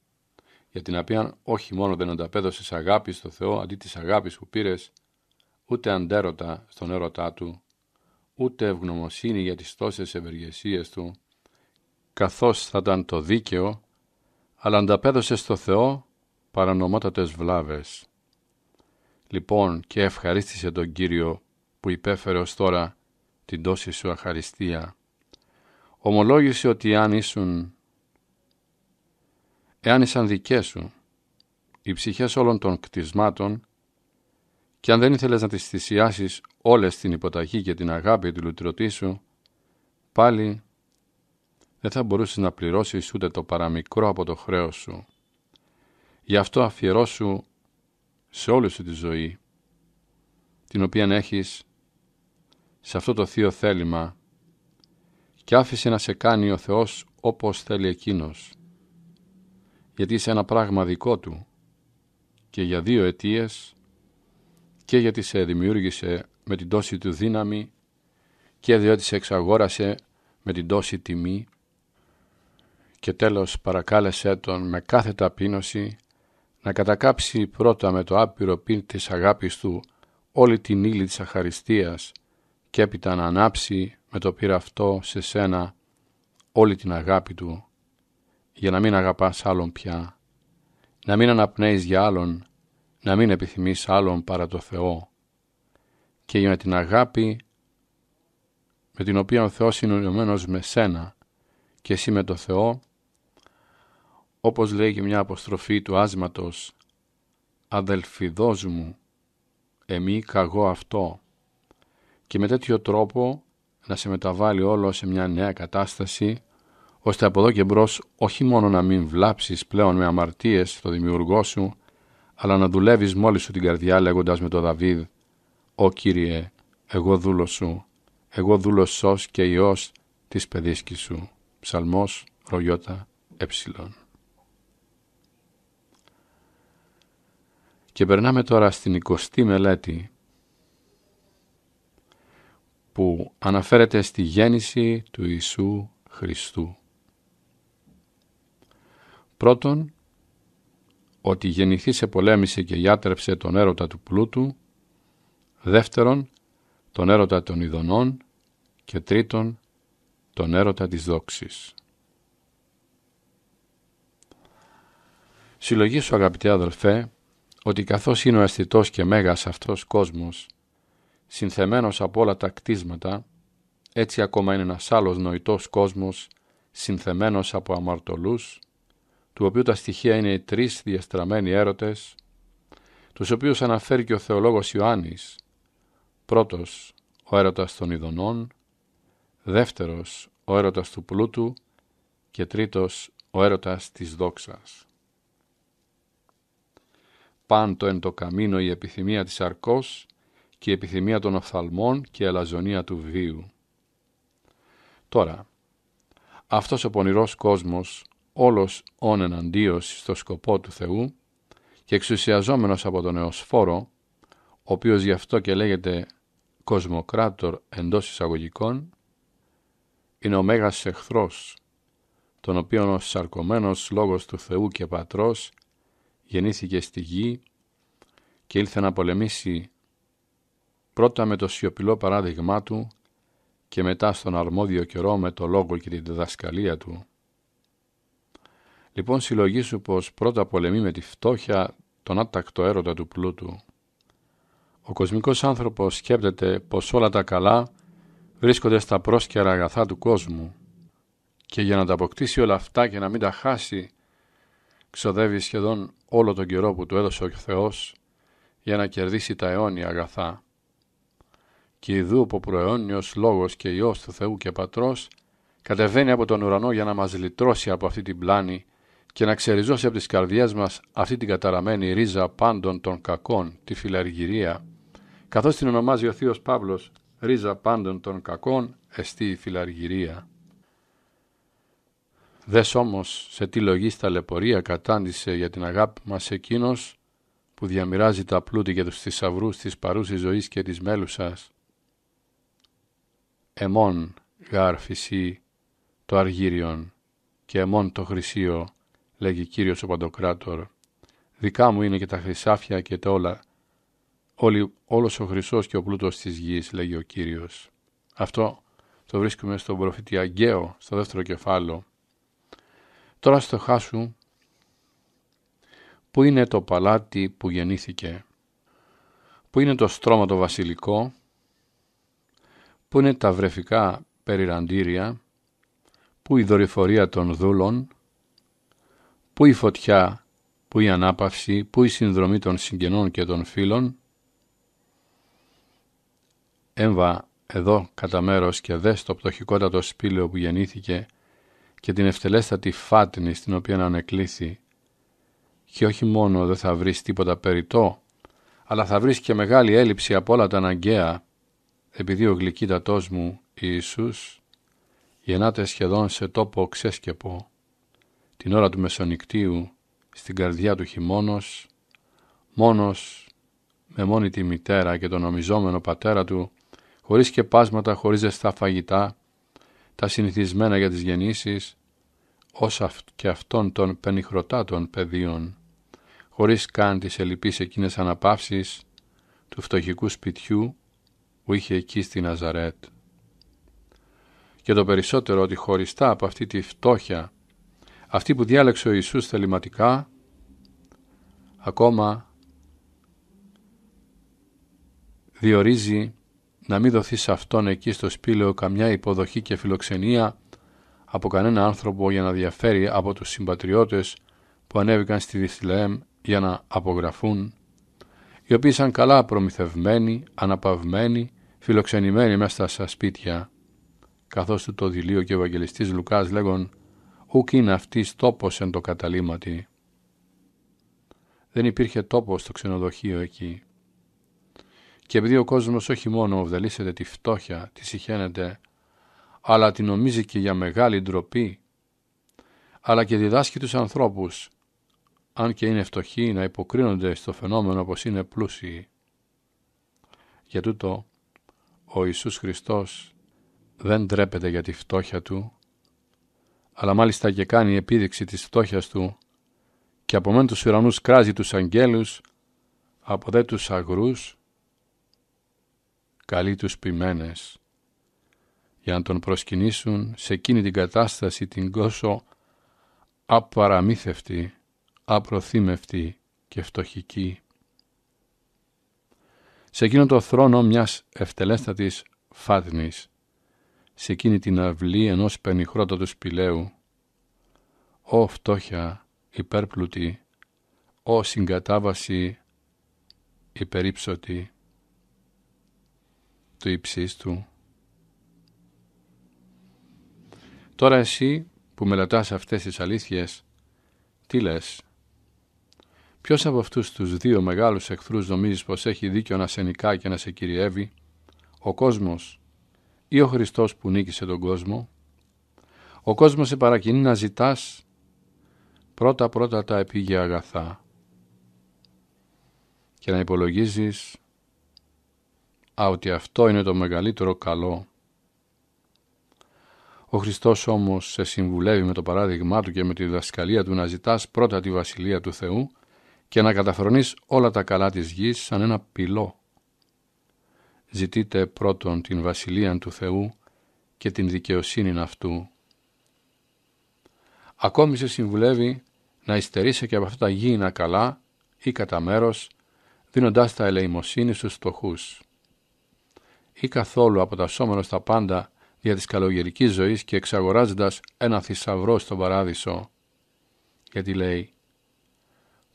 για την οποία όχι μόνο δεν ανταπέδωσες αγάπη στο Θεό αντί της αγάπης που πήρες, ούτε αντέρωτα στον έρωτά Του, ούτε ευγνωμοσύνη για τις τόσες ευεργεσίες Του, καθώς θα ήταν το δίκαιο, αλλά ανταπέδωσες στο Θεό παρανομότατες βλάβες. Λοιπόν και ευχαρίστησε τον Κύριο που υπέφερε ως τώρα την τόση σου αχαριστία. Ομολόγησε ότι αν ήσουν εάν ήσαν δικές σου οι ψυχές όλων των κτισμάτων και αν δεν ήθελες να τις θυσιάσεις όλες την υποταγή και την αγάπη του λουτρωτή σου, πάλι δεν θα μπορούσες να πληρώσεις ούτε το παραμικρό από το χρέος σου. Γι' αυτό αφιερώσου σε όλη σου τη ζωή, την οποία έχεις σε αυτό το θείο θέλημα και άφησε να σε κάνει ο Θεός όπως θέλει Εκείνος, γιατί είσαι ένα πράγμα δικό Του και για δύο αιτίες και γιατί σε δημιούργησε με την τόση του δύναμη και διότι σε εξαγόρασε με την τόση τιμή και τέλος παρακάλεσέ τον με κάθε ταπείνωση να κατακάψει πρώτα με το άπειρο πίν της αγάπης του όλη την ύλη της αχαριστίας και έπειτα να ανάψει με το αυτό σε σένα όλη την αγάπη του για να μην αγαπάς άλλον πια, να μην αναπνέεις για άλλον, να μην επιθυμείς άλλον παρά το Θεό. Και για την αγάπη με την οποία ο Θεός είναι uniωμένος με σένα και εσύ με το Θεό όπως λέει και μια αποστροφή του άσματος «Αδελφιδός μου, εμεί καγώ αυτό» και με τέτοιο τρόπο να σε μεταβάλει όλο σε μια νέα κατάσταση ώστε από εδώ και μπρος όχι μόνο να μην βλάψεις πλέον με αμαρτίες το δημιουργό σου αλλά να δουλεύεις μόλις σου την καρδιά λέγοντας με τον Δαβίδ «Ω Κύριε, εγώ δούλος σου, εγώ δούλος σως και Υιός της παιδίσκης σου». Ψαλμός Ρογιώτα Εψιλόν. Και περνάμε τώρα στην 20η μελέτη που αναφέρεται στη γέννηση του Ιησού Χριστού. Πρώτον, ότι γεννηθεί σε πολέμησε και γιάτρεψε τον έρωτα του πλούτου. Δεύτερον, τον έρωτα των ειδονών. Και τρίτον, τον έρωτα της δόξης. Συλλογή σου αγαπητέ αδελφέ, ότι καθώς είναι ο αισθητός και μέγας αυτός κόσμος, συνθεμένος από όλα τα κτίσματα, έτσι ακόμα είναι ένας άλλος νοητός κόσμος, συνθεμένος από αμαρτωλούς, του οποίου τα στοιχεία είναι οι τρεις διαστραμμένοι έρωτες, τους οποίους αναφέρει και ο θεολόγος Ιωάννης, πρώτος ο έρωτας των ειδονών, δεύτερος ο έρωτας του πλούτου και τρίτος ο έρωτας της δόξας. Πάντο εν το καμίνο η επιθυμία της αρκός και η επιθυμία των οφθαλμών και η ελαζονία του βίου. Τώρα, αυτός ο πονηρός κόσμος, όλος όν εναντίος στο σκοπό του Θεού και εξουσιαζόμενος από τον Εωσφόρο, ο οποίος γι' αυτό και λέγεται κοσμοκράτορ εντός εισαγωγικών, είναι ο μέγας εχθρός, τον οποίον ο σαρκωμένος λόγος του Θεού και Πατρός γεννήθηκε στη γη και ήλθε να πολεμήσει πρώτα με το σιωπηλό παράδειγμά του και μετά στον αρμόδιο καιρό με το λόγο και την διδασκαλία του. Λοιπόν συλλογήσου πως πρώτα πολεμεί με τη φτώχεια τον άτακτο έρωτα του πλούτου. Ο κοσμικός άνθρωπος σκέπτεται πως όλα τα καλά βρίσκονται στα πρόσκαιρα αγαθά του κόσμου και για να τα αποκτήσει όλα αυτά και να μην τα χάσει ξοδεύει σχεδόν όλο τον καιρό που του έδωσε ο Θεός για να κερδίσει τα αιώνια αγαθά. Και ιδού ο προαιώνιος λόγος και Υιός του Θεού και Πατρός κατεβαίνει από τον ουρανό για να μας λυτρώσει από αυτή την πλάνη και να ξεριζώσει από τις καρδιές μας αυτή την καταραμένη ρίζα πάντων των κακών, τη φιλαργυρία, καθώς την ονομάζει ο Θείος Παύλος ρίζα πάντων των κακών εστί η φιλαργυρία. Δες όμως σε τι λογή στα λεπορία κατάντησε για την αγάπη μας εκείνος που διαμοιράζει τα πλούτη και τους θησαυρούς της παρούσης ζωής και της μέλουσας. Εμόν γάρ φυσί το αργύριον και εμόν το χρυσίο, λέγει Κύριος ο Παντοκράτορ. Δικά μου είναι και τα χρυσάφια και τα όλα. Όλη, όλος ο χρυσός και ο πλούτος της γης, λέγει ο Κύριος. Αυτό το βρίσκουμε στον προφήτη Αγκαίο, στο δεύτερο κεφάλαιο. Τώρα στο χάσου, πού είναι το παλάτι που γεννήθηκε, πού είναι το στρώμα το βασιλικό, πού είναι τα βρεφικά περιραντήρια, πού η δορυφορία των δούλων, πού η φωτιά, πού η ανάπαυση, πού η συνδρομή των συγγενών και των φίλων; Έμβα εδώ κατά μέρος και δες το πτωχικότατο σπήλαιο που γεννήθηκε και την ευτελέστατη φάτνη στην οποία ανεκλήθη και όχι μόνο δεν θα βρεις τίποτα περιττό αλλά θα βρεις και μεγάλη έλλειψη από όλα τα αναγκαία επειδή ο γλυκύτατός μου Ιησούς γεννάται σχεδόν σε τόπο ξέσκεπο την ώρα του μεσονικτίου στην καρδιά του χειμώνος μόνος με μόνη τη μητέρα και τον νομιζόμενο πατέρα του χωρίς και πάσματα, χωρίς ζεστά φαγητά, τα συνηθισμένα για τις γεννήσεις, όσα και αυτών των πενιχροτάτων πεδίων, χωρίς καν τις ελλειπείς εκείνες αναπαύσεις του φτωχικού σπιτιού που είχε εκεί στη Ναζαρέτ. Και το περισσότερο ότι χωριστά από αυτή τη φτώχεια, αυτή που διάλεξε ο Ιησούς θεληματικά, ακόμα διορίζει να μην δοθεί σε αυτόν εκεί στο σπήλαιο καμιά υποδοχή και φιλοξενία από κανένα άνθρωπο για να διαφέρει από τους συμπατριώτες που ανέβηκαν στη Βηθλεέμ για να απογραφούν, οι οποίοι ήταν καλά προμηθευμένοι, αναπαυμένοι, φιλοξενημένοι μέσα στα σπίτια, καθώς του το δηλείο και ο Ευαγγελιστής Λουκάς λέγον «Ουκ είναι αυτής τόπος εν το καταλήμματι». Δεν υπήρχε τόπος στο ξενοδοχείο εκεί. Και επειδή ο κόσμος όχι μόνο οβδαλίσεται τη φτώχεια, τη συχαίνεται, αλλά τη νομίζει και για μεγάλη ντροπή, αλλά και διδάσκει τους ανθρώπους, αν και είναι φτωχοί, να υποκρίνονται στο φαινόμενο πως είναι πλούσιοι. Για τούτο, ο Ιησούς Χριστός δεν τρέπεται για τη φτώχεια Του, αλλά μάλιστα και κάνει επίδειξη της φτώχειας Του και από μεν τους ουρανούς κράζει τους αγγέλους, από δε τους αγρούς καλεί τους ποιμένες για να τον προσκυνήσουν σε εκείνη την κατάσταση την κόσο απαραμύθευτη, απροθύμευτη και φτωχική. Σε εκείνο το θρόνο μιας ευτελέστατης φάτνης, σε εκείνη την αυλή ενός πενιχρότατου σπηλαίου, «Ω φτώχεια υπέρπλουτη, ω συγκατάβαση υπερήψωτη, του ύψίστου. Τώρα εσύ που μελετάς αυτές τις αλήθειες, τι λες; Ποιος από αυτούς τους δύο μεγάλους εχθρούς νομίζεις πως έχει δίκιο να σε νικά και να σε κυριεύει, ο κόσμος ή ο Χριστός που νίκησε τον κόσμο; Ο κόσμος σε παρακινεί να ζητάς; Πρώτα πρώτα τα επίγεια αγαθά και να υπολογίζεις Α, ότι αυτό είναι το μεγαλύτερο καλό. Ο Χριστός όμως σε συμβουλεύει με το παράδειγμά του και με τη διδασκαλία του να ζητάς πρώτα τη Βασιλεία του Θεού και να καταφρονείς όλα τα καλά της γης σαν ένα πυλό. Ζητείτε πρώτον την Βασιλεία του Θεού και την δικαιοσύνη αυτού. Ακόμη σε συμβουλεύει να υστερήσει και από αυτά τα γήινα καλά ή κατά μέρος, δίνοντάς τα ελεημοσύνη στους φτωχούς ή καθόλου από τα σώμενα στα πάντα για της καλογερικής ζωής και εξαγοράζοντας ένα θησαυρό στον παράδεισο. Γιατί λέει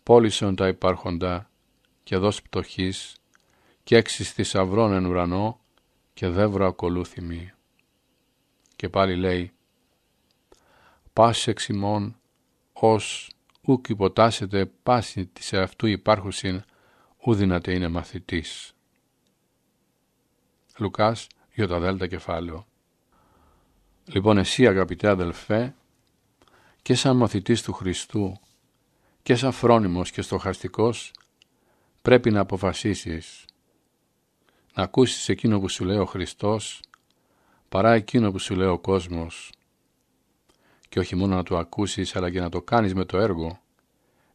«Πώλησον τα υπάρχοντα και δώσ' πτωχής και έξι θησαυρών εν ουρανό και δεύρο ακολούθημη». Και πάλι λέει «Πας εξημών ως ουκ υποτάσσεται πάση της εαυτού υπάρχουσιν ουδυνατε είναι μαθητής». Λουκάς Δέλτα κεφάλαιο. Λοιπόν εσύ αγαπητέ αδελφέ και σαν μαθητής του Χριστού και σαν φρόνιμος και στοχαστικός πρέπει να αποφασίσεις να ακούσεις εκείνο που σου λέει ο Χριστός παρά εκείνο που σου λέει ο κόσμος και όχι μόνο να το ακούσεις αλλά και να το κάνεις με το έργο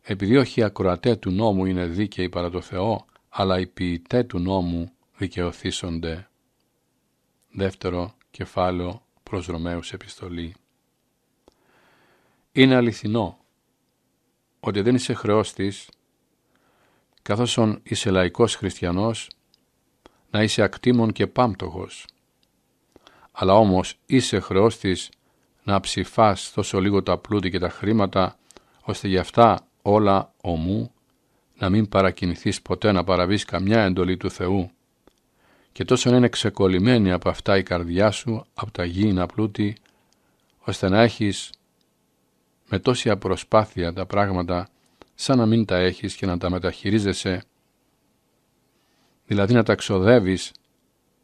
επειδή όχι οι ακροατέ του νόμου είναι δίκαιοι παρά το Θεό αλλά οι ποιητέ του νόμου δικαιωθήσονται δεύτερο κεφάλαιο προς Ρωμαίους επιστολή. Είναι αληθινό ότι δεν είσαι χρεώστης, καθώς είσαι λαϊκός χριστιανός, να είσαι ακτήμων και πάμπτωχος. Αλλά όμως είσαι χρεώστης να ψηφάς τόσο λίγο τα πλούτη και τα χρήματα, ώστε γι' αυτά όλα ομού να μην παρακινηθείς ποτέ να παραβείς καμιά εντολή του Θεού και τόσο είναι ξεκολλημένη από αυτά η καρδιά σου, από τα γήινα πλούτη, ώστε να έχεις με τόση απροσπάθεια τα πράγματα σαν να μην τα έχεις και να τα μεταχειρίζεσαι, δηλαδή να τα ξοδεύεις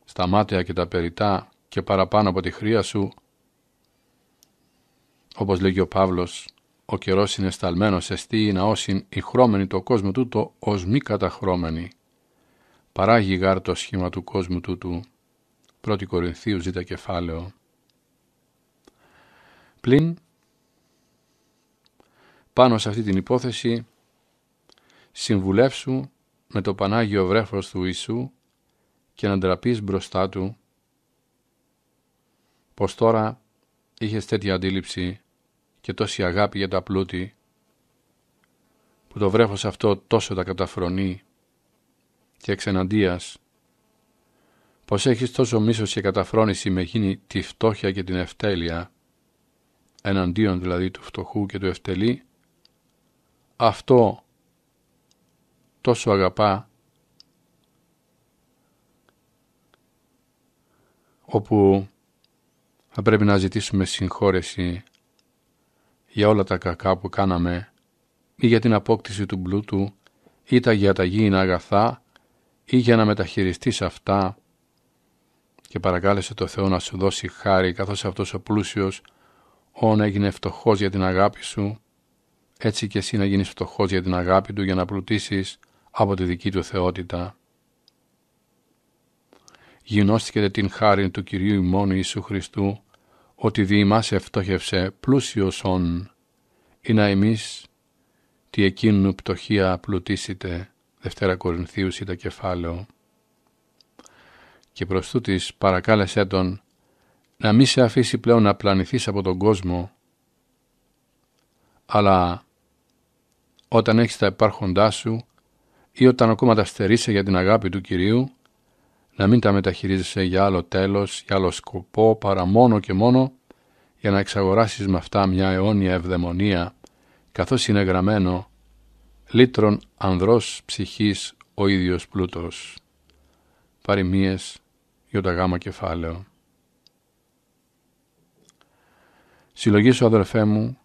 στα μάτια και τα περιτά και παραπάνω από τη χρία σου, όπως λέγει ο Παύλος, ο καιρός είναι σταλμένος εστί να όσοι η χρώμενη το κόσμο τούτο ως μη καταχρώμενη. Παράγει γάρ το σχήμα του κόσμου τούτου. 1 Κορινθίου ζήτα κεφάλαιο. Πλην, πάνω σε αυτή την υπόθεση, συμβουλεύσου με το Πανάγιο βρέφος του Ιησού και να ντραπείς μπροστά του, πως τώρα είχες τέτοια αντίληψη και τόση αγάπη για τα πλούτη, που το βρέφος αυτό τόσο τα καταφρονεί και εξεναντίας, πως έχεις τόσο μίσος και καταφρόνηση με γίνει τη φτώχεια και την ευτέλεια, εναντίον δηλαδή του φτωχού και του ευτελή, αυτό τόσο αγαπά, όπου θα πρέπει να ζητήσουμε συγχώρεση για όλα τα κακά που κάναμε ή για την απόκτηση του πλούτου ή τα για τα γήινα αγαθά ή για να μεταχειριστείς αυτά. Και παρακάλεσε το Θεό να σου δώσει χάρη καθώς αυτός ο πλούσιος όν έγινε φτωχός για την αγάπη σου έτσι και εσύ να γίνεις φτωχός για την αγάπη του για να πλουτίσεις από τη δική του θεότητα. Γινώστηκε την χάρη του Κυρίου ημών Ιησού Χριστού ότι δι' μας ευτόχευσε πλούσιος όν ή να εμείς τι εκείνου πτωχία πλουτίσετε Δευτέρα Κορινθίους ή τα κεφάλαιο και προς τούτης παρακάλεσέ τον να μη σε αφήσει πλέον να πλανηθείς από τον κόσμο αλλά όταν έχεις τα υπάρχοντά σου ή όταν ακόμα τα στερείσαι για την αγάπη του Κυρίου να μην τα μεταχειρίζεσαι για άλλο τέλος, για άλλο σκοπό, παρά μόνο και μόνο για να εξαγοράσεις με αυτά μια αιώνια ευδαιμονία, καθώς είναι γραμμένο «Λύτρον ανδρός ψυχής ο ίδιος πλούτος». Παροιμίες, γάμα κεφάλαιο. Συλλογήσω αδερφέ μου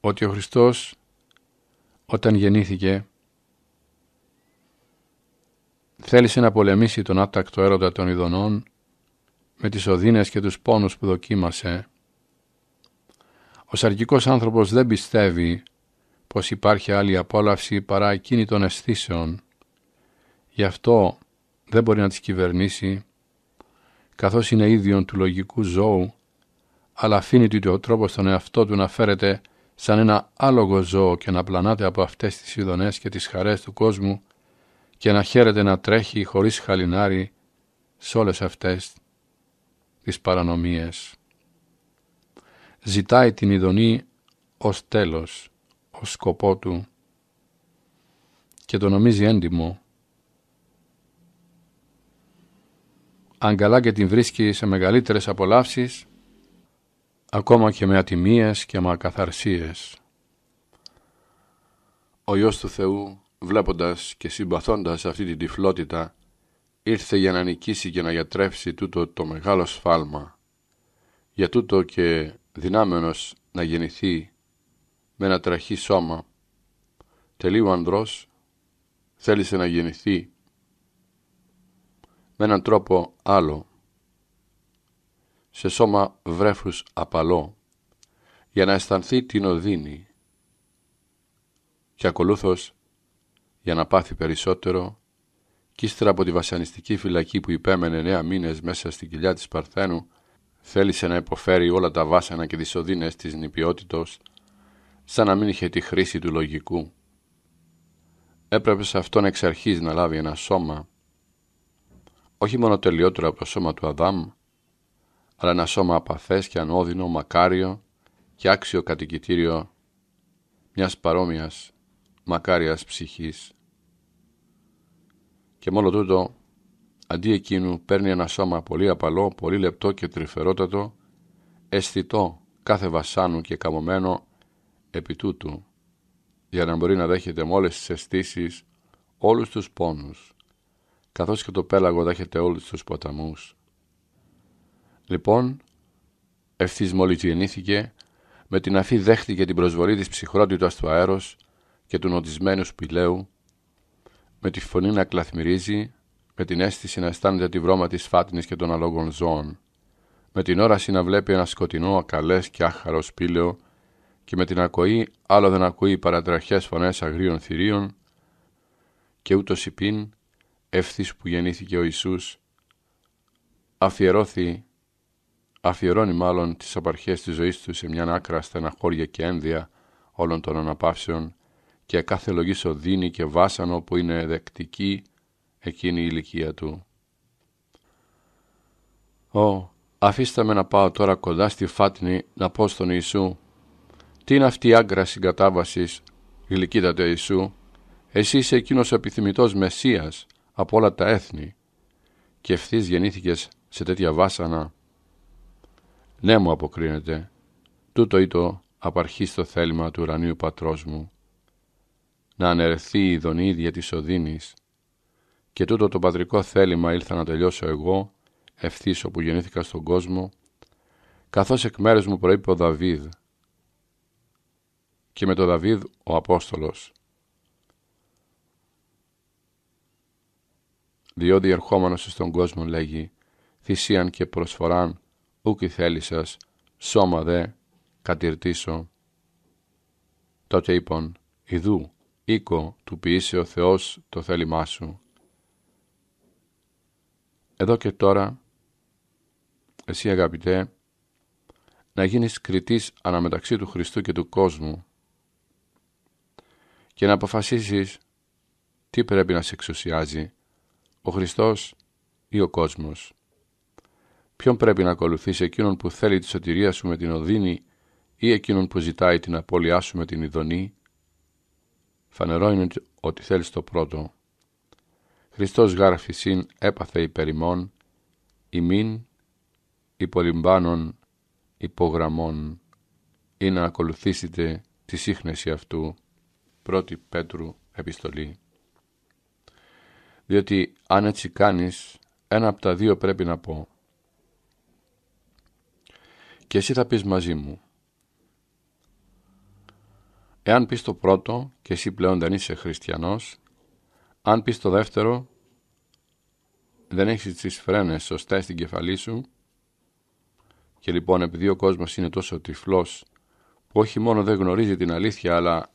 ότι ο Χριστός όταν γεννήθηκε θέλησε να πολεμήσει τον άτακτο έρωτα των ειδονών με τις οδύνες και τους πόνους που δοκίμασε. Ο σαρκικός άνθρωπος δεν πιστεύει πως υπάρχει άλλη απόλαυση παρά εκείνη των αισθήσεων. Γι' αυτό δεν μπορεί να τις κυβερνήσει, καθώς είναι ίδιον του λογικού ζώου, αλλά αφήνει του ο τρόπο στον εαυτό του να φέρεται σαν ένα άλογο ζώο και να πλανάται από αυτές τις ειδονές και τις χαρές του κόσμου και να χαίρεται να τρέχει χωρίς χαλινάρι σε όλες αυτές τις παρανομίες. Ζητάει την ειδονή ως τέλος, ως σκοπό του και το νομίζει έντιμο. Αν καλά και την βρίσκει σε μεγαλύτερες απολαύσεις, ακόμα και με ατιμίες και με ακαθαρσίες. Ο Υιός του Θεού βλέποντας και συμπαθώντας αυτή την τυφλότητα, ήρθε για να νικήσει και να γιατρεύσει τούτο το μεγάλο σφάλμα. Για τούτο και δυνάμενος να γεννηθεί με ένα τραχή σώμα, τελείω ανδρός, θέλησε να γεννηθεί με έναν τρόπο άλλο, σε σώμα βρέφους απαλό, για να αισθανθεί την οδύνη και ακολούθως για να πάθει περισσότερο κι ύστερα από τη βασανιστική φυλακή που υπέμενε εννέα μήνες μέσα στην κοιλιά της Παρθένου θέλησε να υποφέρει όλα τα βάσανα και τις οδύνες της νηπιότητος σαν να μην είχε τη χρήση του λογικού. Έπρεπε σε αυτόν εξ αρχής να λάβει ένα σώμα όχι μόνο τελειότερο από το σώμα του Αδάμ αλλά ένα σώμα απαθές και ανώδυνο, μακάριο και άξιο κατοικητήριο μιας παρόμοιας μακάριας ψυχής. Και μόνο τούτο, αντί εκείνου παίρνει ένα σώμα πολύ απαλό, πολύ λεπτό και τρυφερότατο, αισθητό κάθε βασάνου και καμωμένο επί τούτου, για να μπορεί να δέχεται με όλες τις αισθήσεις όλους τους πόνους, καθώς και το πέλαγο δέχεται όλους τους ποταμούς. Λοιπόν, ευθύς μόλις γεννήθηκε, με την αφή δέχτηκε την προσβολή της ψυχρότητας του αέρος και του νοτισμένου σπηλαίου, με τη φωνή να κλαθμυρίζει, με την αίσθηση να αισθάνεται τη βρώμα της φάτνης και των αλόγων ζώων, με την όραση να βλέπει ένα σκοτεινό, ακαλές και άχαρο σπήλαιο και με την ακοή άλλο δεν ακούει παρατραχές φωνές αγρίων θηρίων και ούτως υπήν ευθύς που γεννήθηκε ο Ιησούς αφιερώθη αφιερώνει μάλλον τις απαρχές της ζωής του σε μια άκρα στεναχώρια και ένδια όλων των αναπαύσεων και κάθε λογής οδύνη και βάσανο που είναι δεκτική εκείνη η ηλικία του. Ω, αφήστε με να πάω τώρα κοντά στη φάτνη να πω στον Ιησού «Τι είναι αυτή η άγκρα συγκατάβασης, γλυκύτατε Ιησού, εσύ είσαι εκείνος ο επιθυμητός Μεσσίας από όλα τα έθνη και ευθύς γεννήθηκες σε τέτοια βάσανα ναι μου αποκρίνεται, τούτο ήτο απαρχή στο θέλημα του ουρανίου πατρός μου, να αναιρεθεί η δονίδια της οδύνης. Και τούτο το πατρικό θέλημα ήλθα να τελειώσω εγώ, ευθύς όπου γεννήθηκα στον κόσμο, καθώς εκ μέρους μου προείπε ο Δαβίδ. Και με το Δαβίδ ο Απόστολος. Διότι ερχόμενος στον κόσμο λέγει θυσίαν και προσφοράν ούκ θέλησας, σώμα δε, κατηρτήσω. Τότε είπον, Ιδού, οίκο, του ποιήσε ο Θεός το θέλημά σου. Εδώ και τώρα, εσύ αγαπητέ, να γίνεις κριτής αναμεταξύ του Χριστού και του κόσμου και να αποφασίσεις τι πρέπει να σε εξουσιάζει, ο Χριστός ή ο κόσμος. Ποιον πρέπει να ακολουθήσει, εκείνον που θέλει τη σωτηρία σου με την οδύνη ή εκείνον που ζητάει την απώλειά σου με την ειδονή; Φανερό είναι ότι θέλεις το πρώτο. Χριστός γράφει συν έπαθε υπερ ημών, ημίν υπολυμπάνων υπογραμμών ή να ακολουθήσετε τη σύχνεση αυτού. Πρώτη Πέτρου επιστολή. Διότι αν έτσι κάνεις, ένα από τα δύο πρέπει να πω και εσύ θα πεις μαζί μου. Εάν πεις το πρώτο και εσύ πλέον δεν είσαι χριστιανός, αν πεις το δεύτερο, δεν έχεις τις φρένες σωστά στην κεφαλή σου και λοιπόν επειδή ο κόσμος είναι τόσο τυφλός που όχι μόνο δεν γνωρίζει την αλήθεια αλλά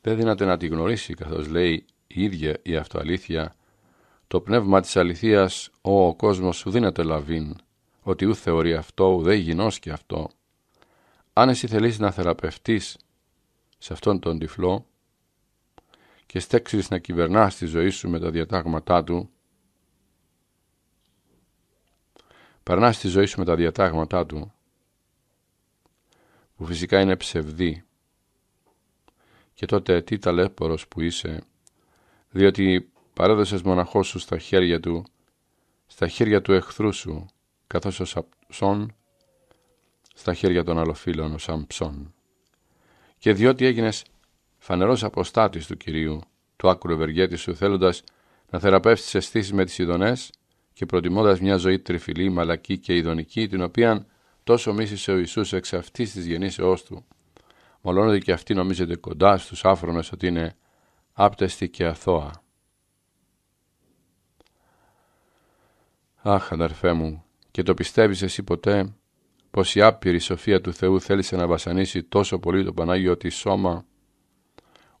δεν δύναται να τη γνωρίσει καθώς λέει η ίδια η αυτοαλήθεια το πνεύμα της αληθείας ο, ο κόσμος σου δύναται λαβήν ότι ου θεωρεί αυτό, ουδέ γινός και αυτό. Αν εσύ θελείς να θεραπευτείς σε αυτόν τον τυφλό και στέξεις να κυβερνάς τη ζωή σου με τα διατάγματά του, περνάς τη ζωή σου με τα διατάγματά του, που φυσικά είναι ψευδή, και τότε τι ταλέπορος που είσαι, διότι παρέδωσες μοναχός σου στα χέρια του, στα χέρια του εχθρού σου, καθώς ο Σαμψόν στα χέρια των αλλοφύλων ο Σαμψόν. Και διότι έγινες φανερός αποστάτης του Κυρίου, του άκρου ευεργέτη σου, θέλοντας να θεραπεύσεις τις αισθήσεις με τις ειδονές και προτιμώντας μια ζωή τριφυλή, μαλακή και ειδονική, την οποία τόσο μίσησε ο Ιησούς εξ αυτής της γεννήσεώς του. Μολώνονται και αυτοί νομίζετε κοντά στους άφρονες ότι είναι άπτεστη και αθώα. Αχ, αδερφέ μου, και το πιστεύεις εσύ ποτέ πως η άπειρη σοφία του Θεού θέλησε να βασανίσει τόσο πολύ το Πανάγιο τη σώμα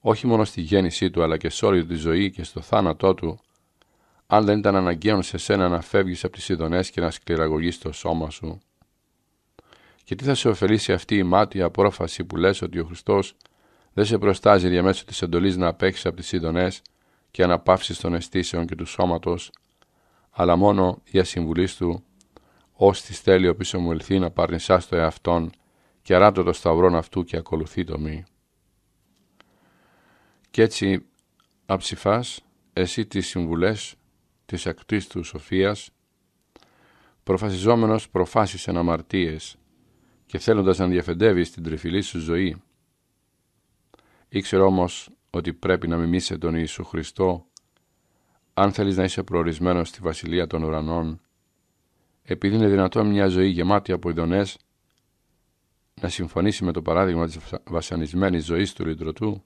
όχι μόνο στη γέννησή του αλλά και σε όλη τη ζωή και στο θάνατό του αν δεν ήταν αναγκαίο σε σένα να φεύγεις από τις ειδονές και να σκληραγωγείς το σώμα σου. Και τι θα σε ωφελήσει αυτή η μάτια απόφαση που λες ότι ο Χριστός δεν σε προστάζει διαμέσου της εντολής να απέχεις από τις ειδονές και αναπαύσεις των αισθήσεων και του σώματος, αλλά μόνο για συμβουλής του ως τη θέλει ο πίσω μου ελθεί να παρνησά στο εαυτόν και αράτω το σταυρόν αυτού και ακολουθεί το μη. Κι έτσι αψηφάς εσύ τις συμβουλές της ακτής του σοφίας, προφασιζόμενος προφάσεις εν αμαρτίες και θέλοντας να διαφεντεύεις την τριφυλή σου ζωή. Ήξερε όμως ότι πρέπει να μιμήσει τον Ιησού Χριστό αν θέλεις να είσαι προορισμένος στη Βασιλεία των Ουρανών επειδή είναι δυνατόν μια ζωή γεμάτη από ειδονές να συμφωνήσει με το παράδειγμα της βασανισμένης ζωής του λυτρωτού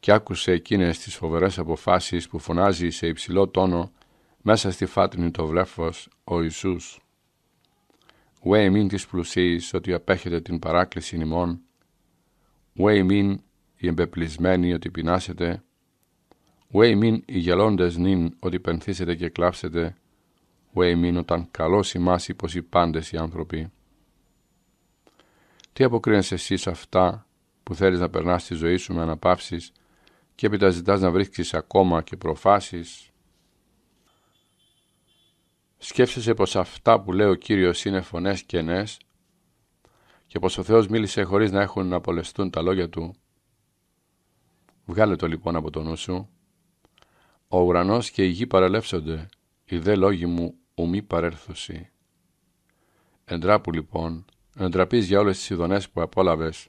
και άκουσε εκείνες τις φοβερές αποφάσεις που φωνάζει σε υψηλό τόνο μέσα στη φάτρινη το βλέφος ο Ιησούς. Ουέ εμήν της πλουσίης ότι απέχετε την παράκληση ημών, ουέ εμήν οι εμπεπλισμένοι ότι πεινάσετε, ουέ εμήν οι γελώντες νυν ότι πενθήσετε και κλάψετε, ουέ εμήν όταν καλώς ημάς πως οι πάντες οι άνθρωποι. Τι αποκρίνεσαι εσύ σε αυτά που θέλεις να περνάς τη ζωή σου με αναπαύσεις και έπειτα ζητάς να βρίσκεις ακόμα και προφάσεις; Σκέφτεσαι πως αυτά που λέει ο Κύριος είναι φωνές κενές και πως ο Θεός μίλησε χωρίς να έχουν να απολεστούν τα λόγια Του; Βγάλε το λοιπόν από το νου σου. Ο ουρανός και η γη παραλέψονται, οι δε λόγοι μου ουμή παρέρθωση. Εντράπου λοιπόν, εντραπείς για όλες τις ειδονές που απόλαβες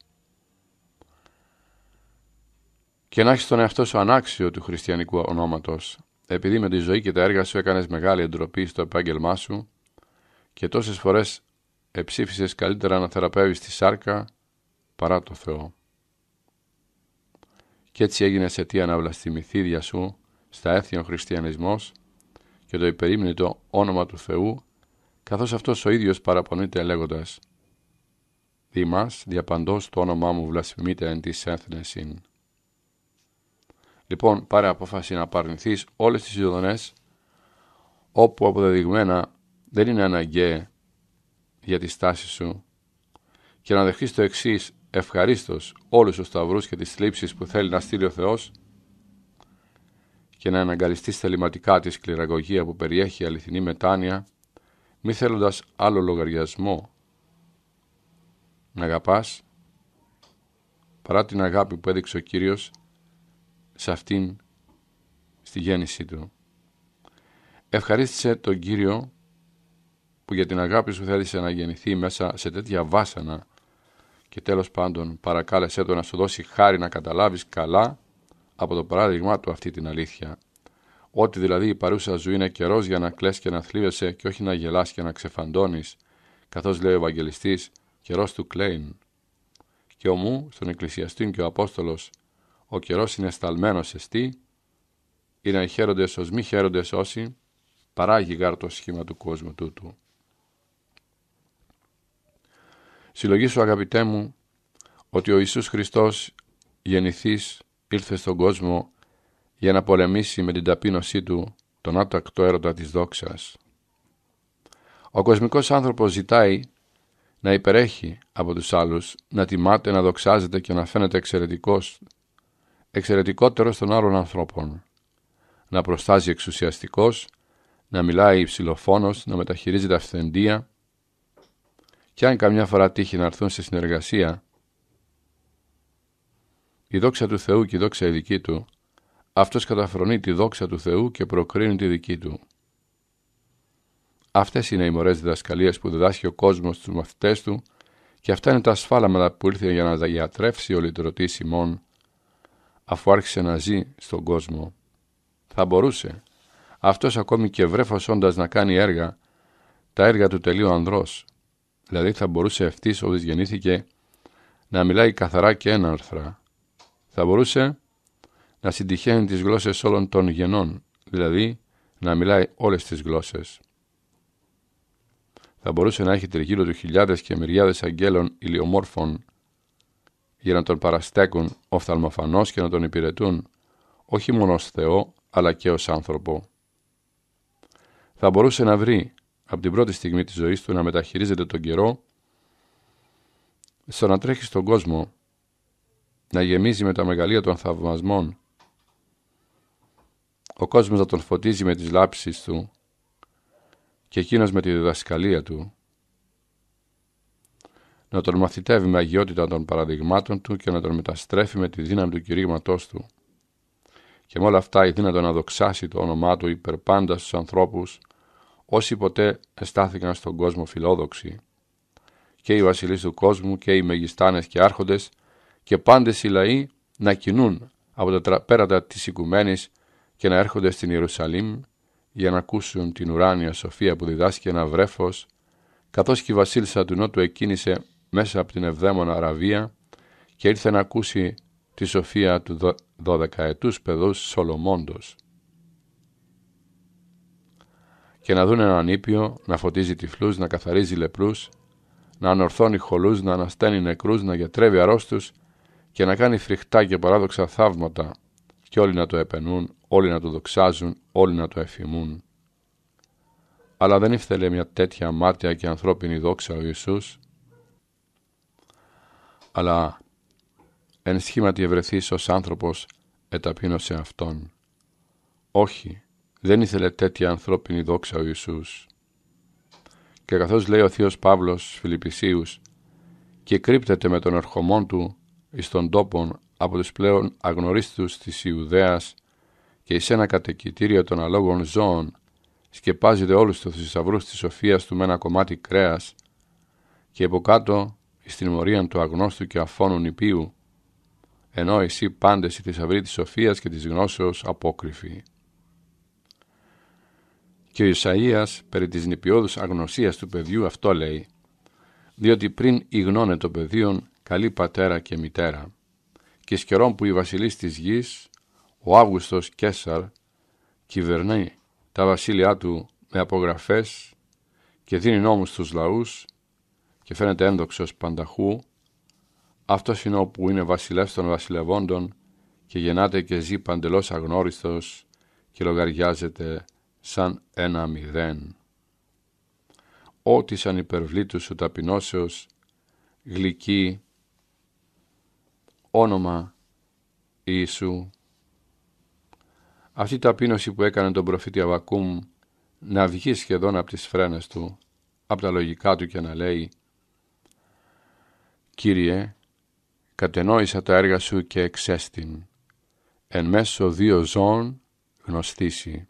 και να έχεις τον εαυτό σου ανάξιο του χριστιανικού ονόματος, επειδή με τη ζωή και τα έργα σου έκανες μεγάλη εντροπή στο επάγγελμά σου και τόσες φορές εψήφισες καλύτερα να θεραπεύεις τη σάρκα παρά το Θεό. Και έτσι έγινε αιτία να βλαστημηθεί δια σου στα έθνη ο χριστιανισμός και το υπερήμνητο όνομα του Θεού, καθώς αυτός ο ίδιος παραπονείται λέγοντας «Δήμας, διαπαντός το όνομά μου βλασφημείται εν της έθνεσιν». Λοιπόν, πάρε απόφαση να παρνηθείς όλες τις ειδονές όπου αποδεδειγμένα δεν είναι αναγκαία για τη στάση σου και να δεχτείς το εξής ευχαρίστως όλους τους σταυρούς και τις θλίψεις που θέλει να στείλει ο Θεός και να αναγκαλιστείς θεληματικά τη σκληραγωγία που περιέχει αληθινή μετάνοια μη θέλοντας άλλο λογαριασμό να αγαπάς παρά την αγάπη που έδειξε ο Κύριος σε αυτήν στη γέννησή του. Ευχαρίστησε τον Κύριο που για την αγάπη σου θέλησε να γεννηθεί μέσα σε τέτοια βάσανα και τέλος πάντων παρακάλεσέ το να σου δώσει χάρη να καταλάβεις καλά από το παράδειγμά του αυτή την αλήθεια. Ότι δηλαδή η παρούσα ζωή είναι καιρός για να κλαις και να θλίβεσαι και όχι να γελάς και να ξεφαντώνεις, καθώς λέει ο Ευαγγελιστής, καιρός του κλαίν. Και ομού, στον εκκλησιαστή και ο Απόστολος, ο καιρός είναι σταλμένος εστί, ή να χαίρονται ως μη χαίρονται όσοι, παράγει γάρ το σχήμα του κόσμου τούτου. Συλλογήσου αγαπητέ μου ότι ο Ιησούς Χριστός γεννηθής ήρθε στον κόσμο για να πολεμήσει με την ταπείνωσή του τον άτακτο έρωτα της δόξας. Ο κοσμικός άνθρωπος ζητάει να υπερέχει από τους άλλους, να τιμάται, να δοξάζεται και να φαίνεται εξαιρετικός εξαιρετικότερος των άλλων ανθρώπων. Να προστάζει εξουσιαστικός, να μιλάει υψηλοφόνος, να μεταχειρίζεται αυθεντία και αν καμιά φορά τύχει να έρθουν σε συνεργασία, η δόξα του Θεού και η δόξα η δική του, αυτός καταφρονεί τη δόξα του Θεού και προκρίνει τη δική του. Αυτές είναι οι μορές διδασκαλίες που διδάσκει ο κόσμος στους μαθητές του και αυτά είναι τα ασφάλματα που ήρθε για να τα γιατρεύσει ο λυτρωτής ημών αφού άρχισε να ζει στον κόσμο. Θα μπορούσε αυτός ακόμη και βρέφος όντας να κάνει έργα, τα έργα του τελείου ανδρός. Δηλαδή θα μπορούσε ευτής όπως γεννήθηκε να μιλάει καθαρά και έναρθρα. Θα μπορούσε να συντυχαίνει τις γλώσσες όλων των γενών, δηλαδή να μιλάει όλες τις γλώσσες. Θα μπορούσε να έχει τριγύρω του χιλιάδες και μυριάδες αγγέλων ηλιομόρφων για να τον παραστέκουν οφθαλμοφανώς και να τον υπηρετούν όχι μόνο ως Θεό αλλά και ως άνθρωπο. Θα μπορούσε να βρει από την πρώτη στιγμή της ζωής του να μεταχειρίζεται τον καιρό στο να τρέχει στον κόσμο να γεμίζει με τα μεγαλεία των θαυμασμών ο κόσμος να τον φωτίζει με τις λάψεις του και εκείνος με τη διδασκαλία του να τον μαθητεύει με αγιότητα των παραδειγμάτων του και να τον μεταστρέφει με τη δύναμη του κηρύγματός του. Και με όλα αυτά η δύνατο να δοξάσει το όνομά του υπερπάντα στους ανθρώπους, όσοι ποτέ εστάθηκαν στον κόσμο φιλόδοξοι. Και οι βασιλείς του κόσμου και οι μεγιστάνες και άρχοντες και πάντες οι λαοί να κινούν από τα πέρατα της οικουμένης και να έρχονται στην Ιερουσαλήμ για να ακούσουν την ουράνια σοφία που διδάσκει ένα βρέφος, καθώς και η βασίλισσα του Νότου εκκίνησε μέσα από την Εβδαίμονα Αραβία και ήρθε να ακούσει τη σοφία του δωδεκαετούς παιδούς Σολομόντος και να δουν έναν ήπιο να φωτίζει τυφλούς, να καθαρίζει λεπρούς, να ανορθώνει χολούς, να ανασταίνει νεκρούς, να γιατρεύει αρρώστους και να κάνει φρικτά και παράδοξα θαύματα και όλοι να το επενούν, όλοι να το δοξάζουν, όλοι να το εφημούν. Αλλά δεν ήθελε μια τέτοια αμάρτια και ανθρώπινη δόξα ο Ιησούς, αλλά εν σχήματι ευρεθείς ως άνθρωπος εταπείνωσε Αυτόν. Όχι, δεν ήθελε τέτοια ανθρώπινη δόξα ο Ιησούς. Και καθώς λέει ο Θείος Παύλος Φιλιππισίους και κρύπτεται με τον ερχομόν του εις τον τόπον από τους πλέον αγνωρίστους της Ιουδαίας και εις ένα κατοικητήριο των αλόγων ζώων σκεπάζεται όλους τους θησαυρούς της σοφίας του με ένα κομμάτι κρέας και από κάτω εις την μορία του αγνώστου και αφώνου νηπίου ενώ εσύ πάντες η θησαυρή της σοφίας και της γνώσεως απόκρυφη. Και ο Ισαΐας περί της νηπιώδους αγνωσίας του παιδιού αυτό λέει διότι πριν ηγνώνε το παιδίον καλή πατέρα και μητέρα και σκερόν που η βασιλής της γης ο Αύγουστος Κέσαρ κυβερνεί τα βασίλειά του με απογραφές και δίνει νόμους στους λαούς και φαίνεται ένδοξος πανταχού αυτός είναι όπου είναι βασιλεύς των βασιλευόντων και γεννάται και ζει παντελώς αγνώριστος και λογαριάζεται σαν ένα μηδέν. Ό,τι σαν υπερβλήτους σου ταπεινώσεως, γλυκή, όνομα Ιησού. Αυτή η ταπείνωση που έκανε τον προφήτη Αβακούμ να βγει σχεδόν από τις φρένες του, από τα λογικά του και να λέει «Κύριε, κατενόησα τα έργα σου και εξέστην, εν μέσω δύο ζώων γνωστήσει»